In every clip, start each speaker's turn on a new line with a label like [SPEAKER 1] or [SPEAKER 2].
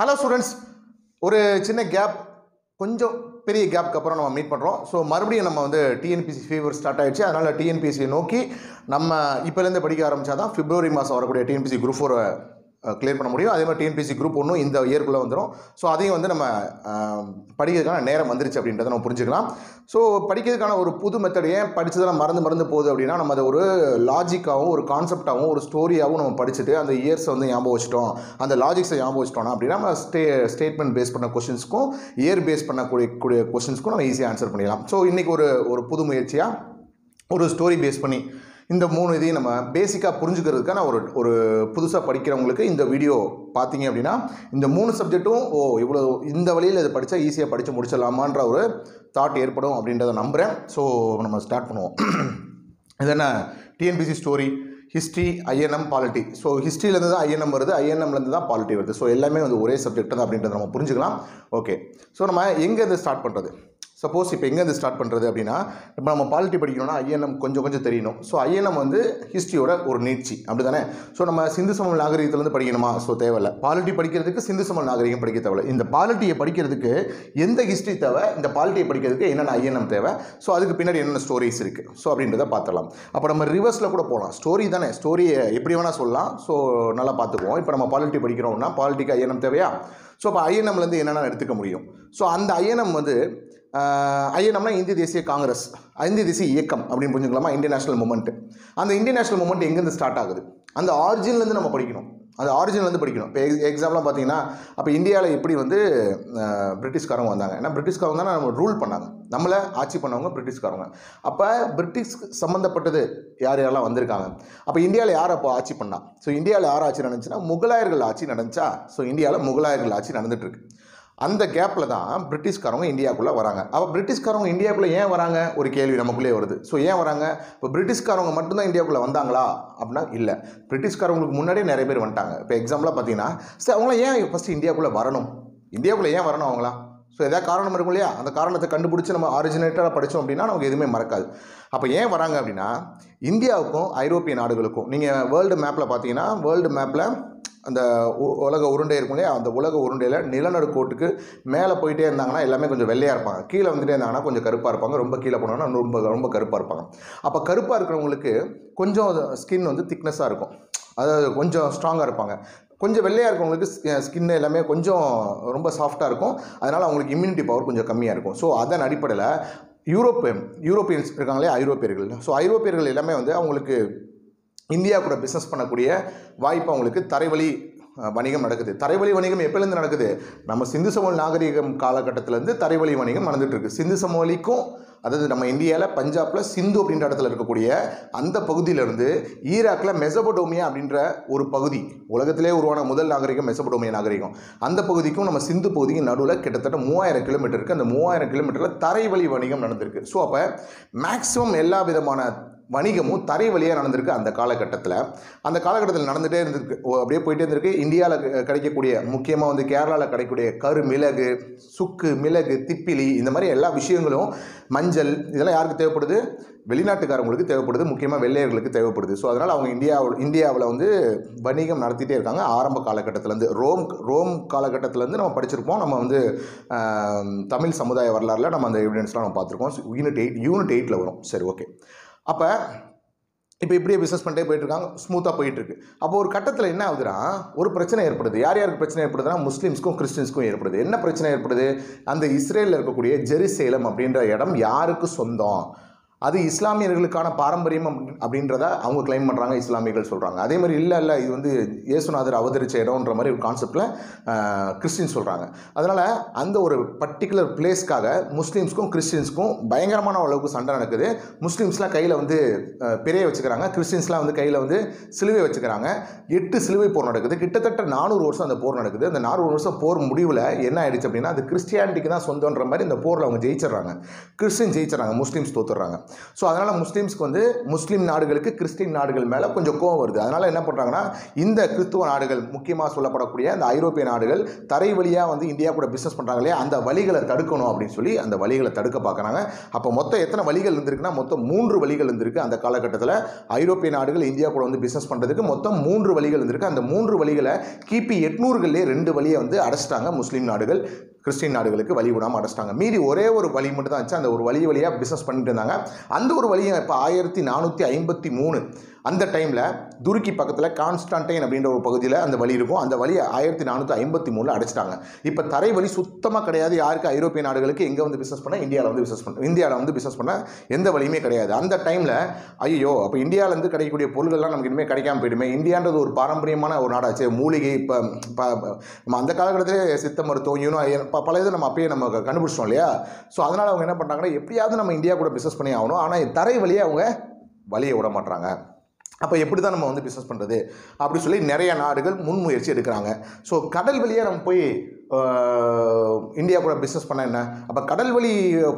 [SPEAKER 1] hello students ஒரு சின்ன gap கொஞ்சம் பெரிய கேப்க்கு அப்புறம் நம்ம மீட் பண்ணுறோம் ஸோ மறுபடியும் நம்ம வந்து டிஎன்பிசி ஃபீவர் ஸ்டார்ட் ஆகிடுச்சு அதனால் டிஎன்பிசியை நோக்கி நம்ம இப்போலேருந்து படிக்க ஆரம்பித்தா தான் ஃபிப்ரவரி மாதம் வரக்கூடிய டிஎன்பிசி குரூப் ஃபோர் கிளியர் பண்ண முடியும் அதே மாதிரி டிஎன்பிசி குரூப் ஒன்றும் இந்த இயர்க்குள்ளே வந்துடும் ஸோ அதையும் வந்து நம்ம படிக்கிறதுக்கான நேரம் வந்துருச்சு அப்படின்றத நம்ம புரிஞ்சுக்கலாம் ஸோ படிக்கிறதுக்கான ஒரு புது மெத்தட் ஏன் படித்ததெல்லாம் மறந்து மறந்து போகுது அப்படின்னா நம்ம அதை ஒரு லாஜிக்காகவும் ஒரு கான்செப்டாகவும் ஒரு ஸ்டோரியாகவும் நம்ம படிச்சுட்டு அந்த இயர்ஸை வந்து ஞாபகம் வச்சுட்டோம் அந்த லாஜிக்ஸை ஞாபகம் வச்சுட்டோம்னா அப்படின்னா நம்ம ஸ்டே ஸ்டேட்மெண்ட் பேஸ் பண்ண கொஷின்ஸ்க்கும் இயர் பேஸ் பண்ணக்கூடிய கூடிய கொஷின்ஸ்க்கும் நம்ம ஈஸியாக ஆன்சர் பண்ணிடலாம் ஸோ இன்றைக்கி ஒரு ஒரு புது முயற்சியாக ஒரு ஸ்டோரி பேஸ் பண்ணி இந்த மூணு இதையும் நம்ம பேசிக்காக புரிஞ்சுக்கிறதுக்கான ஒரு ஒரு புதுசாக படிக்கிறவங்களுக்கு இந்த வீடியோ பார்த்தீங்க அப்படின்னா இந்த மூணு சப்ஜெக்ட்டும் ஓ இவ்வளோ இந்த வழியில் இதை படித்தா ஈஸியாக படித்து முடிச்சிடலாமான்ற ஒரு தாட் ஏற்படும் அப்படின்றத நம்புகிறேன் ஸோ நம்ம ஸ்டார்ட் பண்ணுவோம் இது என்ன TNPSC story history INM polity so ஹிஸ்ட்ரியிலேருந்து தான் ஐஎன்எம் வருது ஐஎன்எம்லேருந்து தான் பாலிட்டி வருது ஸோ எல்லாமே வந்து ஒரே சப்ஜெக்ட் தான் அப்படின்றத நம்ம புரிஞ்சுக்கலாம் ஓகே ஸோ நம்ம எங்கே இதை ஸ்டார்ட் பண்ணுறது சப்போஸ் இப்போ எங்கேருந்து ஸ்டார்ட் பண்ணுறது அப்படின்னா இப்போ நம்ம பாலிட்டி படிக்கணும்னா ஐஎன்எம் கொஞ்சம் கொஞ்சம் தெரியணும் ஸோ ஐஎன்எம் வந்து ஹிஸ்ட்ரியோட ஒரு நீட்சி அப்படி தானே ஸோ நம்ம சிந்து சமல் நாகரிகத்துலேருந்து படிக்கணுமா ஸோ தேவையில்லை பாலிட்டி படிக்கிறதுக்கு சிந்து சமல் நாகரிகம் படிக்க தேவையில்லை இந்த பாலிட்டியை படிக்கிறதுக்கு எந்த ஹிஸ்ட்ரி தேவை இந்த பாலிட்டியை படிக்கிறதுக்கு என்னென்ன ஐஎன்எம் தேவை ஸோ அதுக்கு பின்னாடி என்னென்ன ஸ்டோரிஸ் இருக்குது ஸோ அப்படின்றத பார்த்துடலாம் அப்போ நம்ம ரிவர்ஸில் கூட போகலாம் ஸ்டோரி தானே ஸ்டோரியை எப்படி வேணால் சொல்லலாம் ஸோ நல்லா பார்த்துக்குவோம் இப்போ நம்ம பாலிட்டி படிக்கிறோம்னா பாலிட்டிக்கு ஐஎன்எம் தேவையா ஸோ அப்போ ஐஎன்எம்லேருந்து என்னென்ன எடுத்துக்க முடியும் ஸோ அந்த ஐஎன்எம் வந்து ஐஎன்எம்னா இந்திய தேசிய காங்கிரஸ் இந்திய தேசிய இயக்கம் அப்படின்னு புரிஞ்சுக்கலாமா இந்திய நேஷனல் மூமெண்ட் அந்த இந்தியன் நேஷனல் மூமெண்ட் எங்கேருந்து ஸ்டார்ட் ஆகுது அந்த ஆரிஜின்லேருந்து நம்ம படிக்கணும் அந்த ஆரிஜின்லேருந்து படிக்கணும் இப்போ எக்ஸாம்பிளாக பார்த்தீங்கன்னா அப்போ இந்தியாவில் எப்படி வந்து பிரிட்டிஷ்காரங்க வந்தாங்க ஏன்னா பிரிட்டிஷ்காரங்க தான் நம்ம ரூல் பண்ணாங்க நம்மளை ஆட்சி பண்ணவங்க பிரிட்டிஷ்காரங்க அப்போ பிரிட்டிஷ் சம்மந்தப்பட்டது யார் யாரெல்லாம் வந்திருக்காங்க அப்போ இந்தியாவில் யார் அப்போ ஆட்சி பண்ணா ஸோ இந்தியாவில் யார் ஆட்சி நடந்துச்சுன்னா முகலாயர்கள் ஆட்சி நடந்துச்சா ஸோ இந்தியாவில் முகலாயர்கள் ஆட்சி நடந்துகிட்ருக்கு அந்த கேப்பில் தான் பிரிட்டிஷ்காரவங்க இந்தியாவுக்குள்ளே வராங்க அப்போ பிரிட்டிஷ்காரவங்க இந்தியாவுக்குள்ளே ஏன் வராங்க ஒரு கேள்வி நமக்குள்ளே வருது ஸோ ஏன் வராங்க இப்போ பிரிட்டிஷ்காரவங்க மட்டும்தான் இந்தியாவுக்குள்ளே வந்தாங்களா அப்படின்னா இல்லை பிரிட்டிஷ்காரவங்களுக்கு முன்னாடியே நிறைய பேர் வந்துட்டாங்க இப்போ எக்ஸாம்பிளாக பார்த்தீங்கன்னா சரி அவங்களாம் ஏன் ஃபஸ்ட்டு இந்தியாவுக்குள்ளே வரணும் இந்தியாவுக்குள்ளே ஏன் வரணும் அவங்களா ஸோ எதாவது காரணம் இருக்கும் இல்லையா அந்த காரணத்தை கண்டுபிடிச்சி நம்ம ஆரிஜினேட்டராக படித்தோம் அப்படின்னா நமக்கு எதுவுமே மறக்காது அப்போ ஏன் வராங்க அப்படின்னா இந்தியாவுக்கும் ஐரோப்பிய நாடுகளுக்கும் நீங்கள் வேர்ல்டு மேப்பில் பார்த்தீங்கன்னா வேர்ல்டு மேப்பில் அந்த உலக உருண்டை இருக்கும் இல்லையா அந்த உலக உருண்டையில் நிலநடுக்கோட்டுக்கு மேலே போயிட்டே இருந்தாங்கன்னா எல்லாமே கொஞ்சம் வெள்ளையாக இருப்பாங்க கீழே வந்துட்டே இருந்தாங்கன்னா கொஞ்சம் கருப்பாக இருப்பாங்க ரொம்ப கீழே போனாங்கன்னா ரொம்ப ரொம்ப கருப்பாக இருப்பாங்க அப்போ கருப்பாக இருக்கிறவங்களுக்கு கொஞ்சம் ஸ்கின் வந்து திக்னஸாக இருக்கும் அதாவது கொஞ்சம் ஸ்ட்ராங்காக இருப்பாங்க கொஞ்சம் வெள்ளையாக இருக்கவங்களுக்கு ஸ்கின் எல்லாமே கொஞ்சம் ரொம்ப சாஃப்டாக இருக்கும் அதனால் அவங்களுக்கு இம்யூனிட்டி பவர் கொஞ்சம் கம்மியாக இருக்கும் ஸோ அதன் அடிப்படையில் யூரோப்பியன் யூரோப்பியன்ஸ் இருக்காங்களே ஐரோப்பியர்கள் ஸோ ஐரோப்பியர்கள் எல்லாமே வந்து அவங்களுக்கு இந்தியா கூட பிஸ்னஸ் பண்ணக்கூடிய வாய்ப்பு அவங்களுக்கு தரைவழி வணிகம் நடக்குது தரைவழி வணிகம் எப்போலேருந்து நடக்குது நம்ம சிந்து சமவெளி நாகரிகம் காலகட்டத்திலேருந்து தரைவழி வணிகம் நடந்துகிட்ருக்கு சிந்து சமவெளிக்கும் அதாவது நம்ம இந்தியாவில் பஞ்சாபில் சிந்து அப்படின்ற இடத்துல இருக்கக்கூடிய அந்த பகுதியிலேருந்து ஈராக்கில் மெசபடோமியா அப்படின்ற ஒரு பகுதி உலகத்திலே உருவான முதல் நாகரிகம் மெசபடோமியா நாகரிகம் அந்த பகுதிக்கும் நம்ம சிந்து பகுதிக்கும் நடுவில் கிட்டத்தட்ட மூவாயிரம் கிலோமீட்டருக்கு அந்த மூவாயிரம் கிலோமீட்டரில் தரைவழி வணிகம் நடந்திருக்கு ஸோ அப்போ மேக்ஸிமம் எல்லா விதமான வணிகமும் தரை வழியாக நடந்திருக்கு அந்த காலகட்டத்தில் அந்த காலகட்டத்தில் நடந்துகிட்டே இருந்திருக்கு அப்படியே போயிட்டே இருந்திருக்கு இந்தியாவில் கிடைக்கக்கூடிய முக்கியமாக வந்து கேரளாவில் கிடைக்கக்கூடிய கரு மிளகு சுக்கு மிளகு திப்பிலி இந்த மாதிரி எல்லா விஷயங்களும் மஞ்சள் இதெல்லாம் யாருக்கு தேவைப்படுது வெளிநாட்டுக்காரங்களுக்கு தேவைப்படுது முக்கியமாக வெள்ளையர்களுக்கு தேவைப்படுது ஸோ அதனால் அவங்க இந்தியாவில் இந்தியாவில் வந்து வணிகம் நடத்திட்டே இருக்காங்க ஆரம்ப காலகட்டத்திலேருந்து ரோம் ரோம் காலகட்டத்திலேருந்து நம்ம படிச்சிருப்போம் நம்ம வந்து தமிழ் சமுதாய வரலாறில் நம்ம அந்த எவிடன்ஸ்லாம் நம்ம பார்த்துருக்கோம் யூனிட் எயிட் யூனிட் எயிட்டில் வரும் சரி ஓகே அப்போ இப்போ இப்படியே பிஸ்னஸ் பண்ணிட்டே போயிட்டுருக்காங்க ஸ்மூத்தாக போயிட்டுருக்கு அப்போ ஒரு கட்டத்தில் என்ன ஆகுதுன்னா ஒரு பிரச்சனை ஏற்படுது யார் யாருக்கு பிரச்சனை ஏற்படுதுன்னா முஸ்லீம்ஸ்க்கும் கிறிஸ்டின்ஸ்க்கும் ஏற்படுது என்ன பிரச்சனை ஏற்படுது அந்த இஸ்ரேலில் இருக்கக்கூடிய ஜெருசேலம் அப்படின்ற இடம் யாருக்கு சொந்தம் அது இஸ்லாமியர்களுக்கான பாரம்பரியம் அப்படின்றத அவங்க கிளைம் பண்ணுறாங்க இஸ்லாமியர்கள் சொல்கிறாங்க அதே மாதிரி இல்லை இல்லை இது வந்து இயேசுநாதர் அவதரிச்ச இடம்ன்ற மாதிரி ஒரு கான்செப்டில் கிறிஸ்டின் சொல்கிறாங்க அதனால் அந்த ஒரு பர்டிகுலர் பிளேஸ்க்காக முஸ்லீம்ஸ்க்கும் கிறிஸ்டின்ஸ்க்கும் பயங்கரமான அளவுக்கு சண்டை நடக்குது முஸ்லீம்ஸ்லாம் கையில் வந்து பெரிய வச்சுக்கிறாங்க கிறிஸ்டின்ஸ்லாம் வந்து கையில் வந்து சிலுவை வச்சுக்கிறாங்க எட்டு சிலுவை போர் நடக்குது கிட்டத்தட்ட நானூறு வருஷம் அந்த போர் நடக்குது அந்த நானூறு வருஷம் போர் முடிவில் என்ன ஆயிடுச்சு அப்படின்னா அது கிறிஸ்டியானிட்டிக்கு தான் சொந்தன்ற மாதிரி இந்த போரில் அவங்க ஜெயிச்சிடுறாங்க கிறிஸ்டின் ஜெயிச்சிடுறாங்க முஸ்லீம்ஸ் தோத்துடுறாங்க ஸோ அதனால் முஸ்லீம்ஸ்க்கு வந்து முஸ்லீம் நாடுகளுக்கு கிறிஸ்டின் நாடுகள் மேலே கொஞ்சம் கோவம் வருது அதனால் என்ன பண்ணுறாங்கன்னா இந்த கிறிஸ்துவ நாடுகள் முக்கியமாக சொல்லப்படக்கூடிய அந்த ஐரோப்பிய நாடுகள் தரை வழியாக வந்து இந்தியா கூட பிஸ்னஸ் பண்ணுறாங்க இல்லையா அந்த வழிகளை தடுக்கணும் அப்படின்னு சொல்லி அந்த வழிகளை தடுக்க பார்க்குறாங்க அப்போ மொத்தம் எத்தனை வழிகள் இருந்திருக்குன்னா மொத்தம் மூன்று வழிகள் இருந்திருக்கு அந்த காலகட்டத்தில் ஐரோப்பிய நாடுகள் இந்தியா கூட வந்து பிஸ்னஸ் பண்ணுறதுக்கு மொத்தம் மூன்று வழிகள் இருந்திருக்கு அந்த மூன்று வழிகளை கிபி எட்நூறுகள்லேயே ரெண்டு வழியை வந்து அடைச்சிட்டாங்க முஸ்லீம் நாடுகள் கிறிஸ்டின் நாடுகளுக்கு வழி விடாமல் அடைச்சிட்டாங்க மீறி ஒரே ஒரு வழி மட்டும் தான் இருந்துச்சு அந்த ஒரு வழி வழியாக பிஸ்னஸ் பண்ணிட்டு இருந்தாங்க அந்த ஒரு வழியை இப்போ ஆயிரத்தி நானூற்றி ஐம்பத்தி மூணு அந்த டைமில் துருக்கி பக்கத்தில் கான்ஸ்டான்டைன் அப்படின்ற ஒரு பகுதியில் அந்த வழி இருக்கும் அந்த வழியை ஆயிரத்தி நானூற்றி ஐம்பத்தி மூணில் அடைச்சிட்டாங்க இப்போ தரை வழி சுத்தமாக கிடையாது யாருக்கு ஐரோப்பிய நாடுகளுக்கு எங்கே வந்து பிஸ்னஸ் பண்ணால் இந்தியாவில் வந்து பிஸ்னஸ் பண்ண இந்தியாவில் வந்து பிஸ்னஸ் பண்ண எந்த வழியுமே கிடையாது அந்த டைமில் ஐயோ அப்போ இந்தியாவிலேருந்து கிடைக்கக்கூடிய பொருள்கள்லாம் நமக்கு இனிமேல் கிடைக்காம போயிடுமே இந்தியான்றது ஒரு பாரம்பரியமான ஒரு நாடாச்சு மூலிகை இப்போ நம்ம அந்த காலகட்டத்திலே சித்த மருத்துவம் யூனும் பல இது நம்ம அப்பயே நம்ம கண்டுபிடிச்சோம் இல்லையா ஸோ அதனால் அவங்க என்ன பண்ணுறாங்கன்னா எப்படியாவது நம்ம இந்தியா கூட பிஸ்னஸ் பண்ணி ஆகணும் ஆனால் தரை வழியை அவங்க வழியை விட மாட்டாங்க அப்போ எப்படி தான் நம்ம வந்து பிஸ்னஸ் பண்ணுறது அப்படின்னு சொல்லி நிறைய நாடுகள் முன்முயற்சி எடுக்கிறாங்க ஸோ கடல் வழியாக நம்ம போய் இந்தியா கூட பிஸ்னஸ் பண்ண என்ன அப்போ கடல் வழி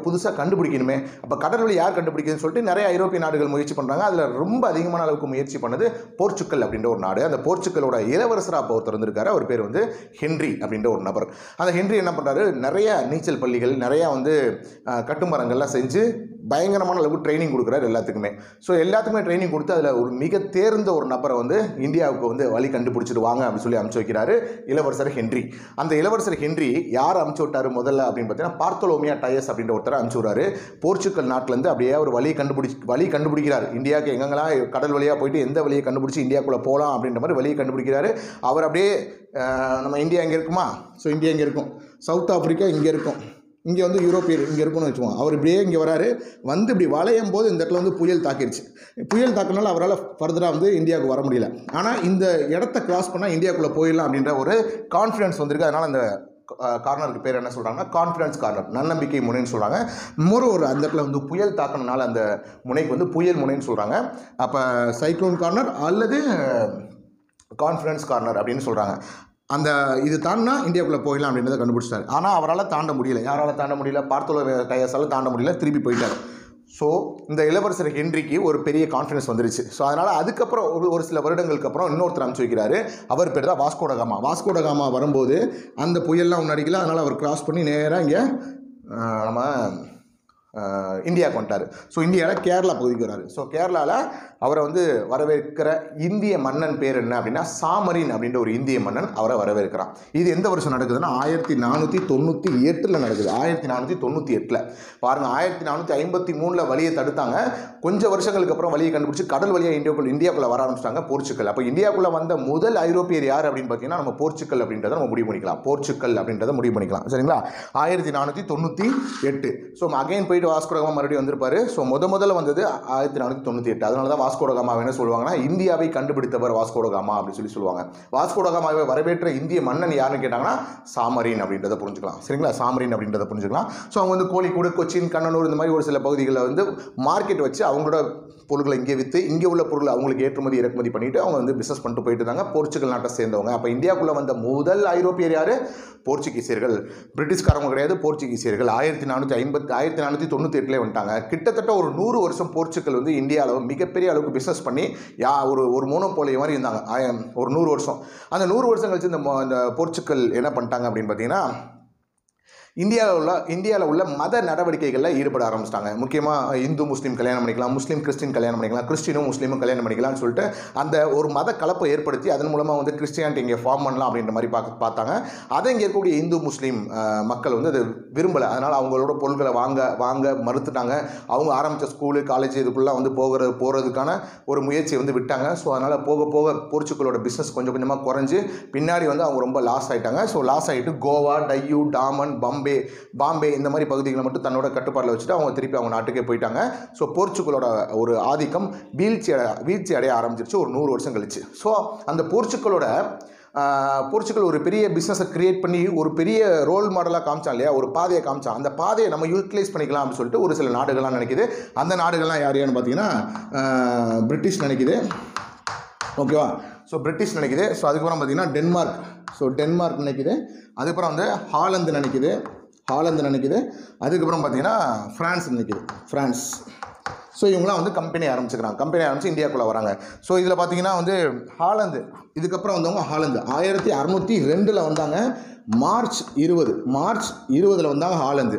[SPEAKER 1] புதுசாக கண்டுபிடிக்கணுமே அப்போ கடல் வழி யார் கண்டுபிடிக்கணும்னு சொல்லிட்டு நிறைய ஐரோப்பிய நாடுகள் முயற்சி பண்ணுறாங்க அதில் ரொம்ப அதிகமான அளவுக்கு முயற்சி பண்ணது போர்ச்சுக்கல் அப்படின்ற ஒரு நாடு அந்த போர்ச்சுக்கலோட இளவரசராக அப்போ ஒருத்தர் இருந்திருக்காரு அவர் பேர் வந்து ஹென்றி அப்படின்ற ஒரு நபர் அந்த ஹென்றி என்ன பண்ணுறாரு நிறைய நீச்சல் பள்ளிகள் நிறையா வந்து கட்டுமரங்கள்லாம் செஞ்சு பயங்கரமான அளவுக்கு ட்ரைனிங் கொடுக்குறாரு எல்லாத்துக்குமே ஸோ எல்லாத்துக்குமே ட்ரைனிங் கொடுத்து அதில் ஒரு மிக தேர்ந்த ஒரு நபரை வந்து இந்தியாவுக்கு வந்து வழி கண்டுபிடிச்சிட்டு வாங்க அப்படின்னு சொல்லி அனுப்பிச்சி வைக்கிறாரு இளவரசர் ஹென்றி அந்த இளவரசர் ஹென்றி யார் அமுச்சு விட்டார் முதல்ல அப்படின்னு பார்த்தீங்கன்னா பார்த்தலோமியா டயஸ் அப்படின்ற ஒருத்தர் அனுப்பிச்சு விட்றாரு போர்ச்சுக்கல் நாட்டிலேருந்து அப்படியே ஒரு வழியை கண்டுபிடிச்சி வழி கண்டுபிடிக்கிறார் இந்தியாவுக்கு எங்கெங்கெல்லாம் கடல் வழியாக போயிட்டு எந்த வழியை கண்டுபிடிச்சி இந்தியாவுக்குள்ளே போகலாம் அப்படின்ற மாதிரி வழியை கண்டுபிடிக்கிறாரு அவர் அப்படியே நம்ம இந்தியா எங்கே இருக்குமா ஸோ இந்தியா எங்கே இருக்கும் சவுத் ஆஃப்ரிக்கா இங்கே இருக்கும் இங்கே வந்து யூரோப்பியர் இங்கே இருக்குன்னு வச்சுக்கோம் அவர் இப்படியே இங்கே வராரு வந்து இப்படி வளையும் போது இந்த இடத்துல வந்து புயல் தாக்கிடுச்சு புயல் தாக்கினால அவரால் ஃபர்தராக வந்து இந்தியாவுக்கு வர முடியல ஆனால் இந்த இடத்த கிராஸ் பண்ணால் இந்தியாவுக்குள்ளே போயிடலாம் அப்படின்ற ஒரு கான்ஃபிடன்ஸ் வந்திருக்கு அதனால் அந்த கார்னருக்கு பேர் என்ன சொல்கிறாங்கன்னா கான்ஃபிடன்ஸ் கார்னர் நன்னம்பிக்கை முனைன்னு சொல்கிறாங்க மோர் ஒரு அந்த இடத்துல வந்து புயல் தாக்கினால அந்த முனைக்கு வந்து புயல் முனைன்னு சொல்கிறாங்க அப்போ சைக்ளோன் கார்னர் அல்லது கான்ஃபிடன்ஸ் கார்னர் அப்படின்னு சொல்கிறாங்க அந்த இது தாண்டினா இந்தியாவுக்குள்ளே போயிடலாம் அப்படின்றத கண்டுபிடிச்சிட்டாரு ஆனால் அவரால் தாண்ட முடியல யாரால் தாண்ட முடியல பார்த்துள்ள டயர்ஸால் தாண்ட முடியல திருப்பி போயிட்டார் ஸோ இந்த இளவரசர் ஹென்றிக்கு ஒரு பெரிய கான்ஃபிடன்ஸ் வந்துருச்சு ஸோ அதனால் அதுக்கப்புறம் ஒரு ஒரு சில வருடங்களுக்கு அப்புறம் இன்னொருத்தர் அமைச்சு வைக்கிறாரு அவர் பேர் தான் வாஸ்கோடகாமா வாஸ்கோடகாமா வரும்போது அந்த புயல்லாம் ஒன்று அடிக்கல அதனால் அவர் கிராஸ் பண்ணி நேராக இங்கே நம்ம இந்தியா வந்துட்டார் ஸோ இந்தியாவில் கேரளா பகுதிக்கு வராரு ஸோ கேரளாவில் அவரை வந்து வரவேற்கிற இந்திய மன்னன் பேர் என்ன அப்படின்னா சாமரின் அப்படின்ற ஒரு இந்திய மன்னன் அவரை வரவேற்கிறான் இது எந்த வருஷம் நடக்குதுன்னா ஆயிரத்தி நானூற்றி தொண்ணூற்றி எட்டில் நடக்குது ஆயிரத்தி நானூற்றி தொண்ணூற்றி எட்டில் பாருங்கள் ஆயிரத்தி நானூற்றி ஐம்பத்தி மூணில் வழியை தடுத்தாங்க கொஞ்சம் வருஷங்களுக்கு அப்புறம் வழியை கண்டுபிடிச்சி கடல் வழியாக இந்தியாவுக்குள்ள இந்தியாவுக்குள்ளே வர ஆரம்பிச்சிட்டாங்க போர்ச்சுக்கல் அப்போ இந்தியாக்குள்ளே வந்த முதல் ஐரோப்பியர் யார் அப்படின்னு பார்த்தீங்கன்னா நம்ம போர்ச்சுக்கல் அப்படின்றத நம்ம முடிவு பண்ணிக்கலாம் போர்ச்சுக்கல் அப்படின்றத முடிவு பண்ணிக்கலாம் சரிங்களா ஆயிரத்தி நானூற்றி தொண்ணூற்றி எட்டு ஸோ அகைன் போய் போயிட்டு வாஸ்கோடகமா மறுபடியும் வந்திருப்பார் ஸோ முத முதல்ல வந்தது ஆயிரத்தி நானூற்றி தொண்ணூற்றி எட்டு அதனால தான் வாஸ்கோடகாமா என்ன சொல்லுவாங்கன்னா இந்தியாவை கண்டுபிடித்தவர் வாஸ்கோடகாமா அப்படின்னு சொல்லி சொல்லுவாங்க வாஸ்கோடகாமாவை வரவேற்ற இந்திய மன்னன் யாருன்னு கேட்டாங்கன்னா சாமரின் அப்படின்றத புரிஞ்சுக்கலாம் சரிங்களா சாமரின் அப்படின்றத புரிஞ்சுக்கலாம் ஸோ அவங்க வந்து கோழிக்கூடு கொச்சின் கண்ணனூர் இந்த மாதிரி ஒரு சில பகுதிகளில் வந்து மார்க்கெட் வச்சு அவங்களோட பொருட்களை இங்கே விற்று இங்கே உள்ள பொருள் அவங்களுக்கு ஏற்றுமதி இறக்குமதி பண்ணிவிட்டு அவங்க வந்து பிஸ்னஸ் பண்ணிட்டு போயிட்டு இருந்தாங்க போர்ச்சுகல் நாட்டை சேர்ந்தவங்க அப்போ இந்தியாவுக்குள்ளே வந்த முதல் ஐரோப்பியர் யார் போர்ச்சுகீசியர்கள் பிரிட்டிஷ்காரவங்க கிடையாது போர்ச்சுகீசியர்கள் ஆயிரத்தி நானூற்றி ஐம்பத்தி ஆயிரத்தி நானூற்றி தொண்ணூற்றி எட்டுலேயே வந்துட்டாங்க கிட்டத்தட்ட ஒரு நூறு வருஷம் போர்ச்சுக்கல் வந்து இந்தியாவில் மிகப்பெரிய அளவுக்கு பிஸ்னஸ் பண்ணி யா ஒரு ஒரு போலிய மாதிரி இருந்தாங்க ஒரு நூறு வருஷம் அந்த நூறு வருஷம் கழிச்சு இந்த போர்ச்சுக்கல் என்ன பண்ணிட்டாங்க அப்படின்னு பார்த்தீங்கன்னா இந்தியாவில் உள்ள இந்தியாவில் உள்ள மத நடவடிக்கைகளில் ஈடுபட ஆரம்பிச்சிட்டாங்க முக்கியமாக இந்து முஸ்லீம் கல்யாணம் பண்ணிக்கலாம் முஸ்லீம் கிறிஸ்டின் கல்யாணம் பண்ணிக்கலாம் கிறிஸ்டினும் முஸ்லீமும் கல்யாணம் பண்ணிக்கலாம்னு சொல்லிட்டு அந்த ஒரு மத கலப்பை ஏற்படுத்தி அதன் மூலமாக வந்து கிறிஸ்டியானிட்டி இங்கே ஃபார்ம் பண்ணலாம் அப்படின்ற மாதிரி பார்க்க பார்த்தாங்க அதை இங்கே இருக்கக்கூடிய இந்து முஸ்லீம் மக்கள் வந்து அது விரும்பலை அதனால் அவங்களோட பொருட்களை வாங்க வாங்க மறுத்துட்டாங்க அவங்க ஆரம்பித்த ஸ்கூலு காலேஜ் இதுக்குள்ளே வந்து போகிறது போகிறதுக்கான ஒரு முயற்சி வந்து விட்டாங்க ஸோ அதனால் போக போக போர்ச்சுக்கலோட பிஸ்னஸ் கொஞ்சம் கொஞ்சமாக குறைஞ்சி பின்னாடி வந்து அவங்க ரொம்ப லாஸ் ஆகிட்டாங்க ஸோ லாஸ் ஆகிட்டு கோவா டையூ டாமன் பம் பாம்பே பாம்பே இந்த மாதிரி பகுதிகளை மட்டும் தன்னோட கட்டுப்பாட்டில் வச்சுட்டு அவங்க திருப்பி அவங்க நாட்டுக்கே போயிட்டாங்க ஸோ போர்ச்சுகலோட ஒரு ஆதிக்கம் வீழ்ச்சி வீழ்ச்சி அடைய ஆரம்பிச்சிருச்சு ஒரு நூறு வருஷம் கழிச்சு ஸோ அந்த போர்ச்சுக்கலோட போர்ச்சுகல் ஒரு பெரிய பிஸ்னஸை க்ரியேட் பண்ணி ஒரு பெரிய ரோல் மாடலாக காமிச்சான் இல்லையா ஒரு பாதையை காமிச்சா அந்த பாதையை நம்ம யூட்டிலைஸ் பண்ணிக்கலாம் அப்படின்னு சொல்லிட்டு ஒரு சில நாடுகள்லாம் நினைக்கிது அந்த நாடுகள்லாம் யார் யாருன்னு பார்த்தீங்கன்னா பிரிட்டிஷ் நினைக்கிது ஓகேவா ஸோ பிரிட்டிஷ் நினைக்கிது ஸோ அதுக்கப்புறம் பார்த்தீங்கன்னா டென்மார்க் ஸோ டென்மார்க் நினைக்குது அதுக்கப்புறம் வந்து ஹாலந்து நினைக்குது ஹாலந்து நினைக்குது அதுக்கப்புறம் பார்த்தீங்கன்னா ஃப்ரான்ஸ் நினைக்குது ஃப்ரான்ஸ் ஸோ இவங்களாம் வந்து கம்பெனி ஆரம்பிச்சுக்கிறாங்க கம்பெனி ஆரம்பித்து இந்தியாவுக்குள்ளே வராங்க ஸோ இதில் பார்த்தீங்கன்னா வந்து ஹாலந்து இதுக்கப்புறம் வந்தவங்க ஹாலந்து ஆயிரத்தி அறநூற்றி ரெண்டில் வந்தாங்க மார்ச் இருபது மார்ச் இருபதில் வந்தாங்க ஹாலந்து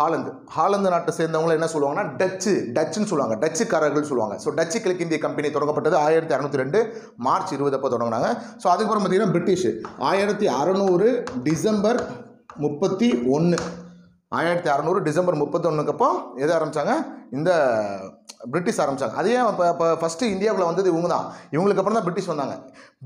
[SPEAKER 1] ஹாலந்து ஹாலந்து நாட்டை சேர்ந்தவங்களை என்ன சொல்லுவாங்கன்னா டச்சு டச்சுன்னு சொல்லுவாங்க டச்சுக்காரர்கள் சொல்லுவாங்க ஸோ டச்சு கிழக்கு இந்திய கம்பெனி தொடங்கப்பட்டது ஆயிரத்தி அறநூத்தி ரெண்டு மார்ச் இருபதப்போ தொடங்கினாங்க ஸோ அதுக்கப்புறம் பார்த்தீங்கன்னா பிரிட்டிஷ் ஆயிரத்தி அறநூறு டிசம்பர் முப்பத்தி ஒன்று ஆயிரத்தி அறநூறு டிசம்பர் முப்பத்தொன்னுக்கு அப்போ எது ஆரம்பித்தாங்க இந்த பிரிட்டிஷ் ஆரம்பித்தாங்க அதே இப்போ இப்போ ஃபஸ்ட்டு இந்தியாவில் வந்தது இவங்க தான் இவங்களுக்கு அப்புறம் தான் பிரிட்டிஷ் வந்தாங்க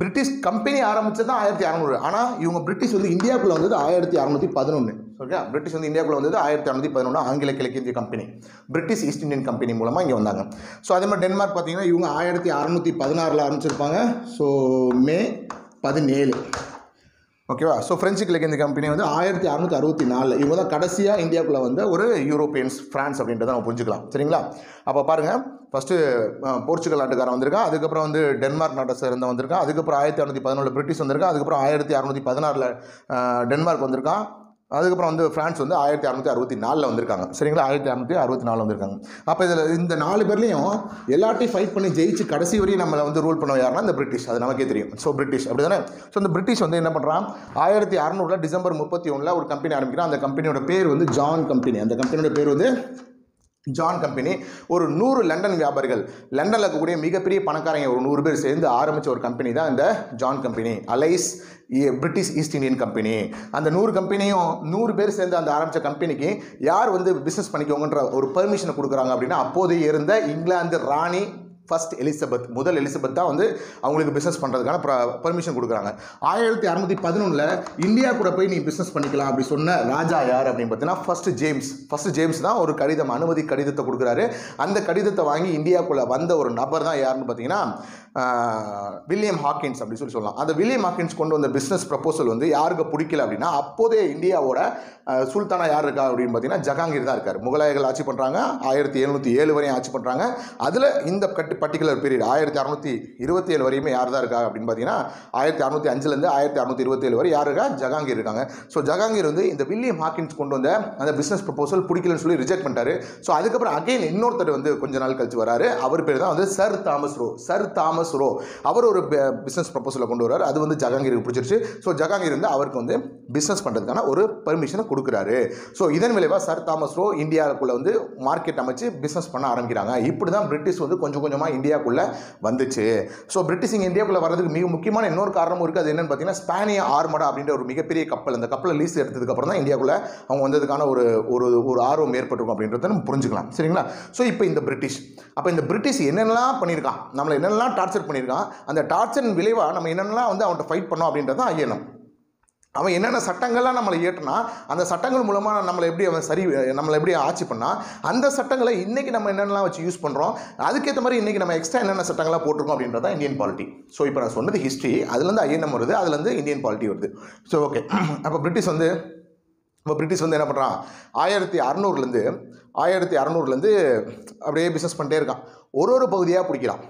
[SPEAKER 1] பிரிட்டிஷ் கம்பெனி ஆரம்பித்தது தான் ஆயிரத்தி அறநூறு ஆனால் இவங்க பிரிட்டிஷ் வந்து இந்தியாவுக்குள்ளே வந்தது ஆயிரத்தி அறநூற்றி பதினொன்று ஓகே பிரிட்டிஷ் வந்து இந்தியாவுக்குள்ளே வந்தது ஆயிரத்தி அறநூற்றி பதினொன்று ஆங்கில கிழக்கிந்திய company British East Indian company மூலமாக இங்கே வந்தாங்க ஸோ அதே மாதிரி டென்மார்க் பார்த்தீங்கன்னா இவங்க ஆயிரத்தி அறநூற்றி பதினாறில் ஆரம்பிச்சிருப்பாங்க ஸோ மே பதினேழு ஓகேவா ஸோ ஃப்ரெஞ்சு இந்த கம்பெனி வந்து ஆயிரத்தி அறுநூத்தி அறுபத்தி நாலு இவங்க தான் கடைசியாக இந்தியாவுக்குள்ளே வந்து ஒரு யூரோப்பியன்ஸ் ஃப்ரான்ஸ் அப்படின்றத நம்ம புரிஞ்சுக்கலாம் சரிங்களா அப்போ பாருங்கள் ஃபஸ்ட்டு போர்ச்சுகல் நாட்டுக்காரன் வந்திருக்கான் அதுக்கப்புறம் வந்து டென்மார்க் நாட்டை சேர்ந்த வந்திருக்கான் அதுக்கப்புறம் ஆயிரத்தி அறுநூத்தி பதினொன்று பிரிட்டிஷ் வந்திருக்கான் அதுக்கப்புறம் ஆயிரத்தி அறுநூத்தி பதினாறில் டென்மார்க் வந்திருக்கான் அதுக்கப்புறம் வந்து ஃப்ரான்ஸ் வந்து ஆயிரத்தி அறநூத்தி அறுபத்தி நாலில் வந்திருக்காங்க சரிங்களா ஆயிரத்தி அறநூத்தி அறுபத்தி நாலில் வந்திருக்காங்க அப்போ இதில் இந்த நாலு பேர்லேயும் எல்லாத்தையும் ஃபைட் பண்ணி ஜெயிச்சு கடைசி வரையும் நம்மளை வந்து ரூல் பண்ண யாருன்னா இந்த பிரிட்டிஷ் அது நமக்கே தெரியும் ஸோ பிரிட்டிஷ் அப்படி தானே ஸோ இந்த பிரிட்டிஷ் வந்து என்ன பண்ணுறான் ஆயிரத்தி அறநூறுல டிசம்பர் முப்பத்தி ஒன்றில் ஒரு கம்பெனி ஆரம்பிக்கிறான் அந்த கம்பெனியோட பேர் வந்து ஜான் கம்பெனி அந்த கம்பெனியோட பேர் வந்து ஜான் கம்பெனி ஒரு நூறு லண்டன் வியாபாரிகள் லண்டனில் இருக்கக்கூடிய மிகப்பெரிய பணக்காரங்க ஒரு நூறு பேர் சேர்ந்து ஆரம்பித்த ஒரு கம்பெனி தான் இந்த John company alias British East Indian company அந்த நூறு கம்பெனியும் நூறு பேர் சேர்ந்து அந்த ஆரம்பித்த கம்பெனிக்கு யார் வந்து பிஸ்னஸ் பண்ணிக்கோங்கன்ற ஒரு பெர்மிஷனை கொடுக்குறாங்க அப்படின்னா அப்போதே இருந்த இங்கிலாந்து ராணி ஃபஸ்ட் எலிசபெத் முதல் எலிசபெத் தான் வந்து அவங்களுக்கு பிஸ்னஸ் பண்ணுறதுக்கான பர்மிஷன் கொடுக்குறாங்க ஆயிரத்தி அறநூத்தி பதினொன்றில் இந்தியா கூட போய் நீ பிஸ்னஸ் பண்ணிக்கலாம் அப்படி சொன்ன ராஜா யார் அப்படின்னு பார்த்தீங்கன்னா ஃபர்ஸ்ட் ஜேம்ஸ் ஃபர்ஸ்ட் ஜேம்ஸ் தான் ஒரு கடிதம் அனுமதி கடிதத்தை கொடுக்குறாரு அந்த கடிதத்தை வாங்கி இந்தியாக்குள்ளே வந்த ஒரு நபர் தான் யாருன்னு பார்த்தீங்கன்னா வில்லியம் ஹாக்கின்ஸ் அப்படின்னு சொல்லி சொல்லலாம் அந்த வில்லியம் ஹாக்கின்ஸ் கொண்டு வந்த பிஸ்னஸ் ப்ரப்போசல் வந்து யாருக்கு பிடிக்கல அப்படின்னா அப்போதே இந்தியாவோட சுல்தானா யார் இருக்கா அப்படின்னு பார்த்தீங்கன்னா ஜஹாங்கீர் தான் இருக்கார் முகலாயர்கள் ஆட்சி பண்ணுறாங்க ஆயிரத்தி எழுநூற்றி ஏழு வரையும் ஆட்சி பண்ணுறாங்க அதில் இந்த கட்டு பர்டிகுலர் பீரியட் ஆயிரத்தி அறநூத்தி இருபத்தி ஏழு வரையுமே யார் தான் இருக்கா அப்படின்னு பார்த்தீங்கன்னா ஆயிரத்தி அறநூற்றி அஞ்சுலேருந்து ஆயிரத்தி இருபத்தி இருபத்தேழு வரை யார் இருக்கா ஜஹாங்கீர் இருக்காங்க ஸோ ஜஹாங்கீர் வந்து இந்த வில்லியம் ஹாக்கின்ஸ் கொண்டு வந்த அந்த பிஸ்னஸ் ப்ரொபோசல் பிடிக்கலன்னு சொல்லி ரிஜெக்ட் பண்ணிட்டாரு ஸோ அதுக்கப்புறம் அகைன் இன்னொருத்தர் வந்து கொஞ்ச நாள் கழிச்சு வராரு அவர் பேர் தான் வந்து sir Thomas Roe sir Thomas Roe அவர் ஒரு பிஸ்னஸ் ப்ரொபோசலை கொண்டு வரார் அது வந்து ஜஹாங்கீருக்கு பிடிச்சிருச்சு ஸோ ஜஹாங்கீர் வந்து அவருக்கு வந்து பிஸ்னஸ் பண்ணுறதுக்கான ஒரு பெர்மிஷனை கொடு கொடுக்குறாரு ஸோ இதன் விளைவாக சர் தாமஸ் ரோ இந்தியாவுக்குள்ளே வந்து மார்க்கெட் அமைச்சு பிஸ்னஸ் பண்ண ஆரம்பிக்கிறாங்க இப்படி தான் பிரிட்டிஷ் வந்து கொஞ்சம் கொஞ்சமாக இந்தியாவுக்குள்ளே வந்துச்சு ஸோ பிரிட்டிஷ் இங்கே இந்தியாவுக்குள்ளே வரதுக்கு மிக முக்கியமான இன்னொரு காரணமும் இருக்குது அது என்னென்னு பார்த்தீங்கன்னா ஸ்பானிய ஆர்மடா அப்படின்ற ஒரு மிகப்பெரிய கப்பல் அந்த கப்பலை லீஸ் எடுத்ததுக்கப்புறம் தான் இந்தியாவுக்குள்ளே அவங்க வந்ததுக்கான ஒரு ஒரு ஒரு ஆர்வம் ஏற்பட்டிருக்கும் அப்படின்றத நம்ம புரிஞ்சுக்கலாம் சரிங்களா ஸோ இப்போ இந்த பிரிட்டிஷ் அப்போ இந்த பிரிட்டிஷ் என்னென்னலாம் பண்ணியிருக்கான் நம்மளை என்னென்னலாம் டார்ச்சர் பண்ணியிருக்கான் அந்த டார்ச்சரின் விளைவாக நம்ம என்னென்னலாம் வந்து அவன்கிட்ட ஃபைட் பண்ணோம் அப்படின்றத ஐயனும் அவன் என்னென்ன சட்டங்கள்லாம் நம்மளை ஏற்றினா அந்த சட்டங்கள் மூலமாக நம்மளை எப்படி அவன் சரி நம்மளை எப்படி ஆட்சி பண்ணால் அந்த சட்டங்களை இன்றைக்கி நம்ம என்னென்னலாம் வச்சு யூஸ் பண்ணுறோம் அதுக்கேற்ற மாதிரி இன்றைக்கி நம்ம எக்ஸ்ட்ரா என்னென்ன சட்டங்களாக போட்டிருக்கோம் அப்படின்றது தான் இந்தியன் பாலிட்டி ஸோ இப்போ நான் சொன்னது ஹிஸ்ட்ரி அதுலேருந்து ஐஎன்எம் வருது அதுலேருந்து இந்தியன் பாலிட்டி வருது ஸோ ஓகே அப்போ பிரிட்டிஷ் வந்து இப்போ பிரிட்டிஷ் வந்து என்ன பண்ணுறான் ஆயிரத்தி அறநூறுலேருந்து ஆயிரத்தி அறநூறுலேருந்து அப்படியே பிஸ்னஸ் பண்ணிட்டே இருக்கான் ஒரு ஒரு பகுதியாக பிடிக்கிறான்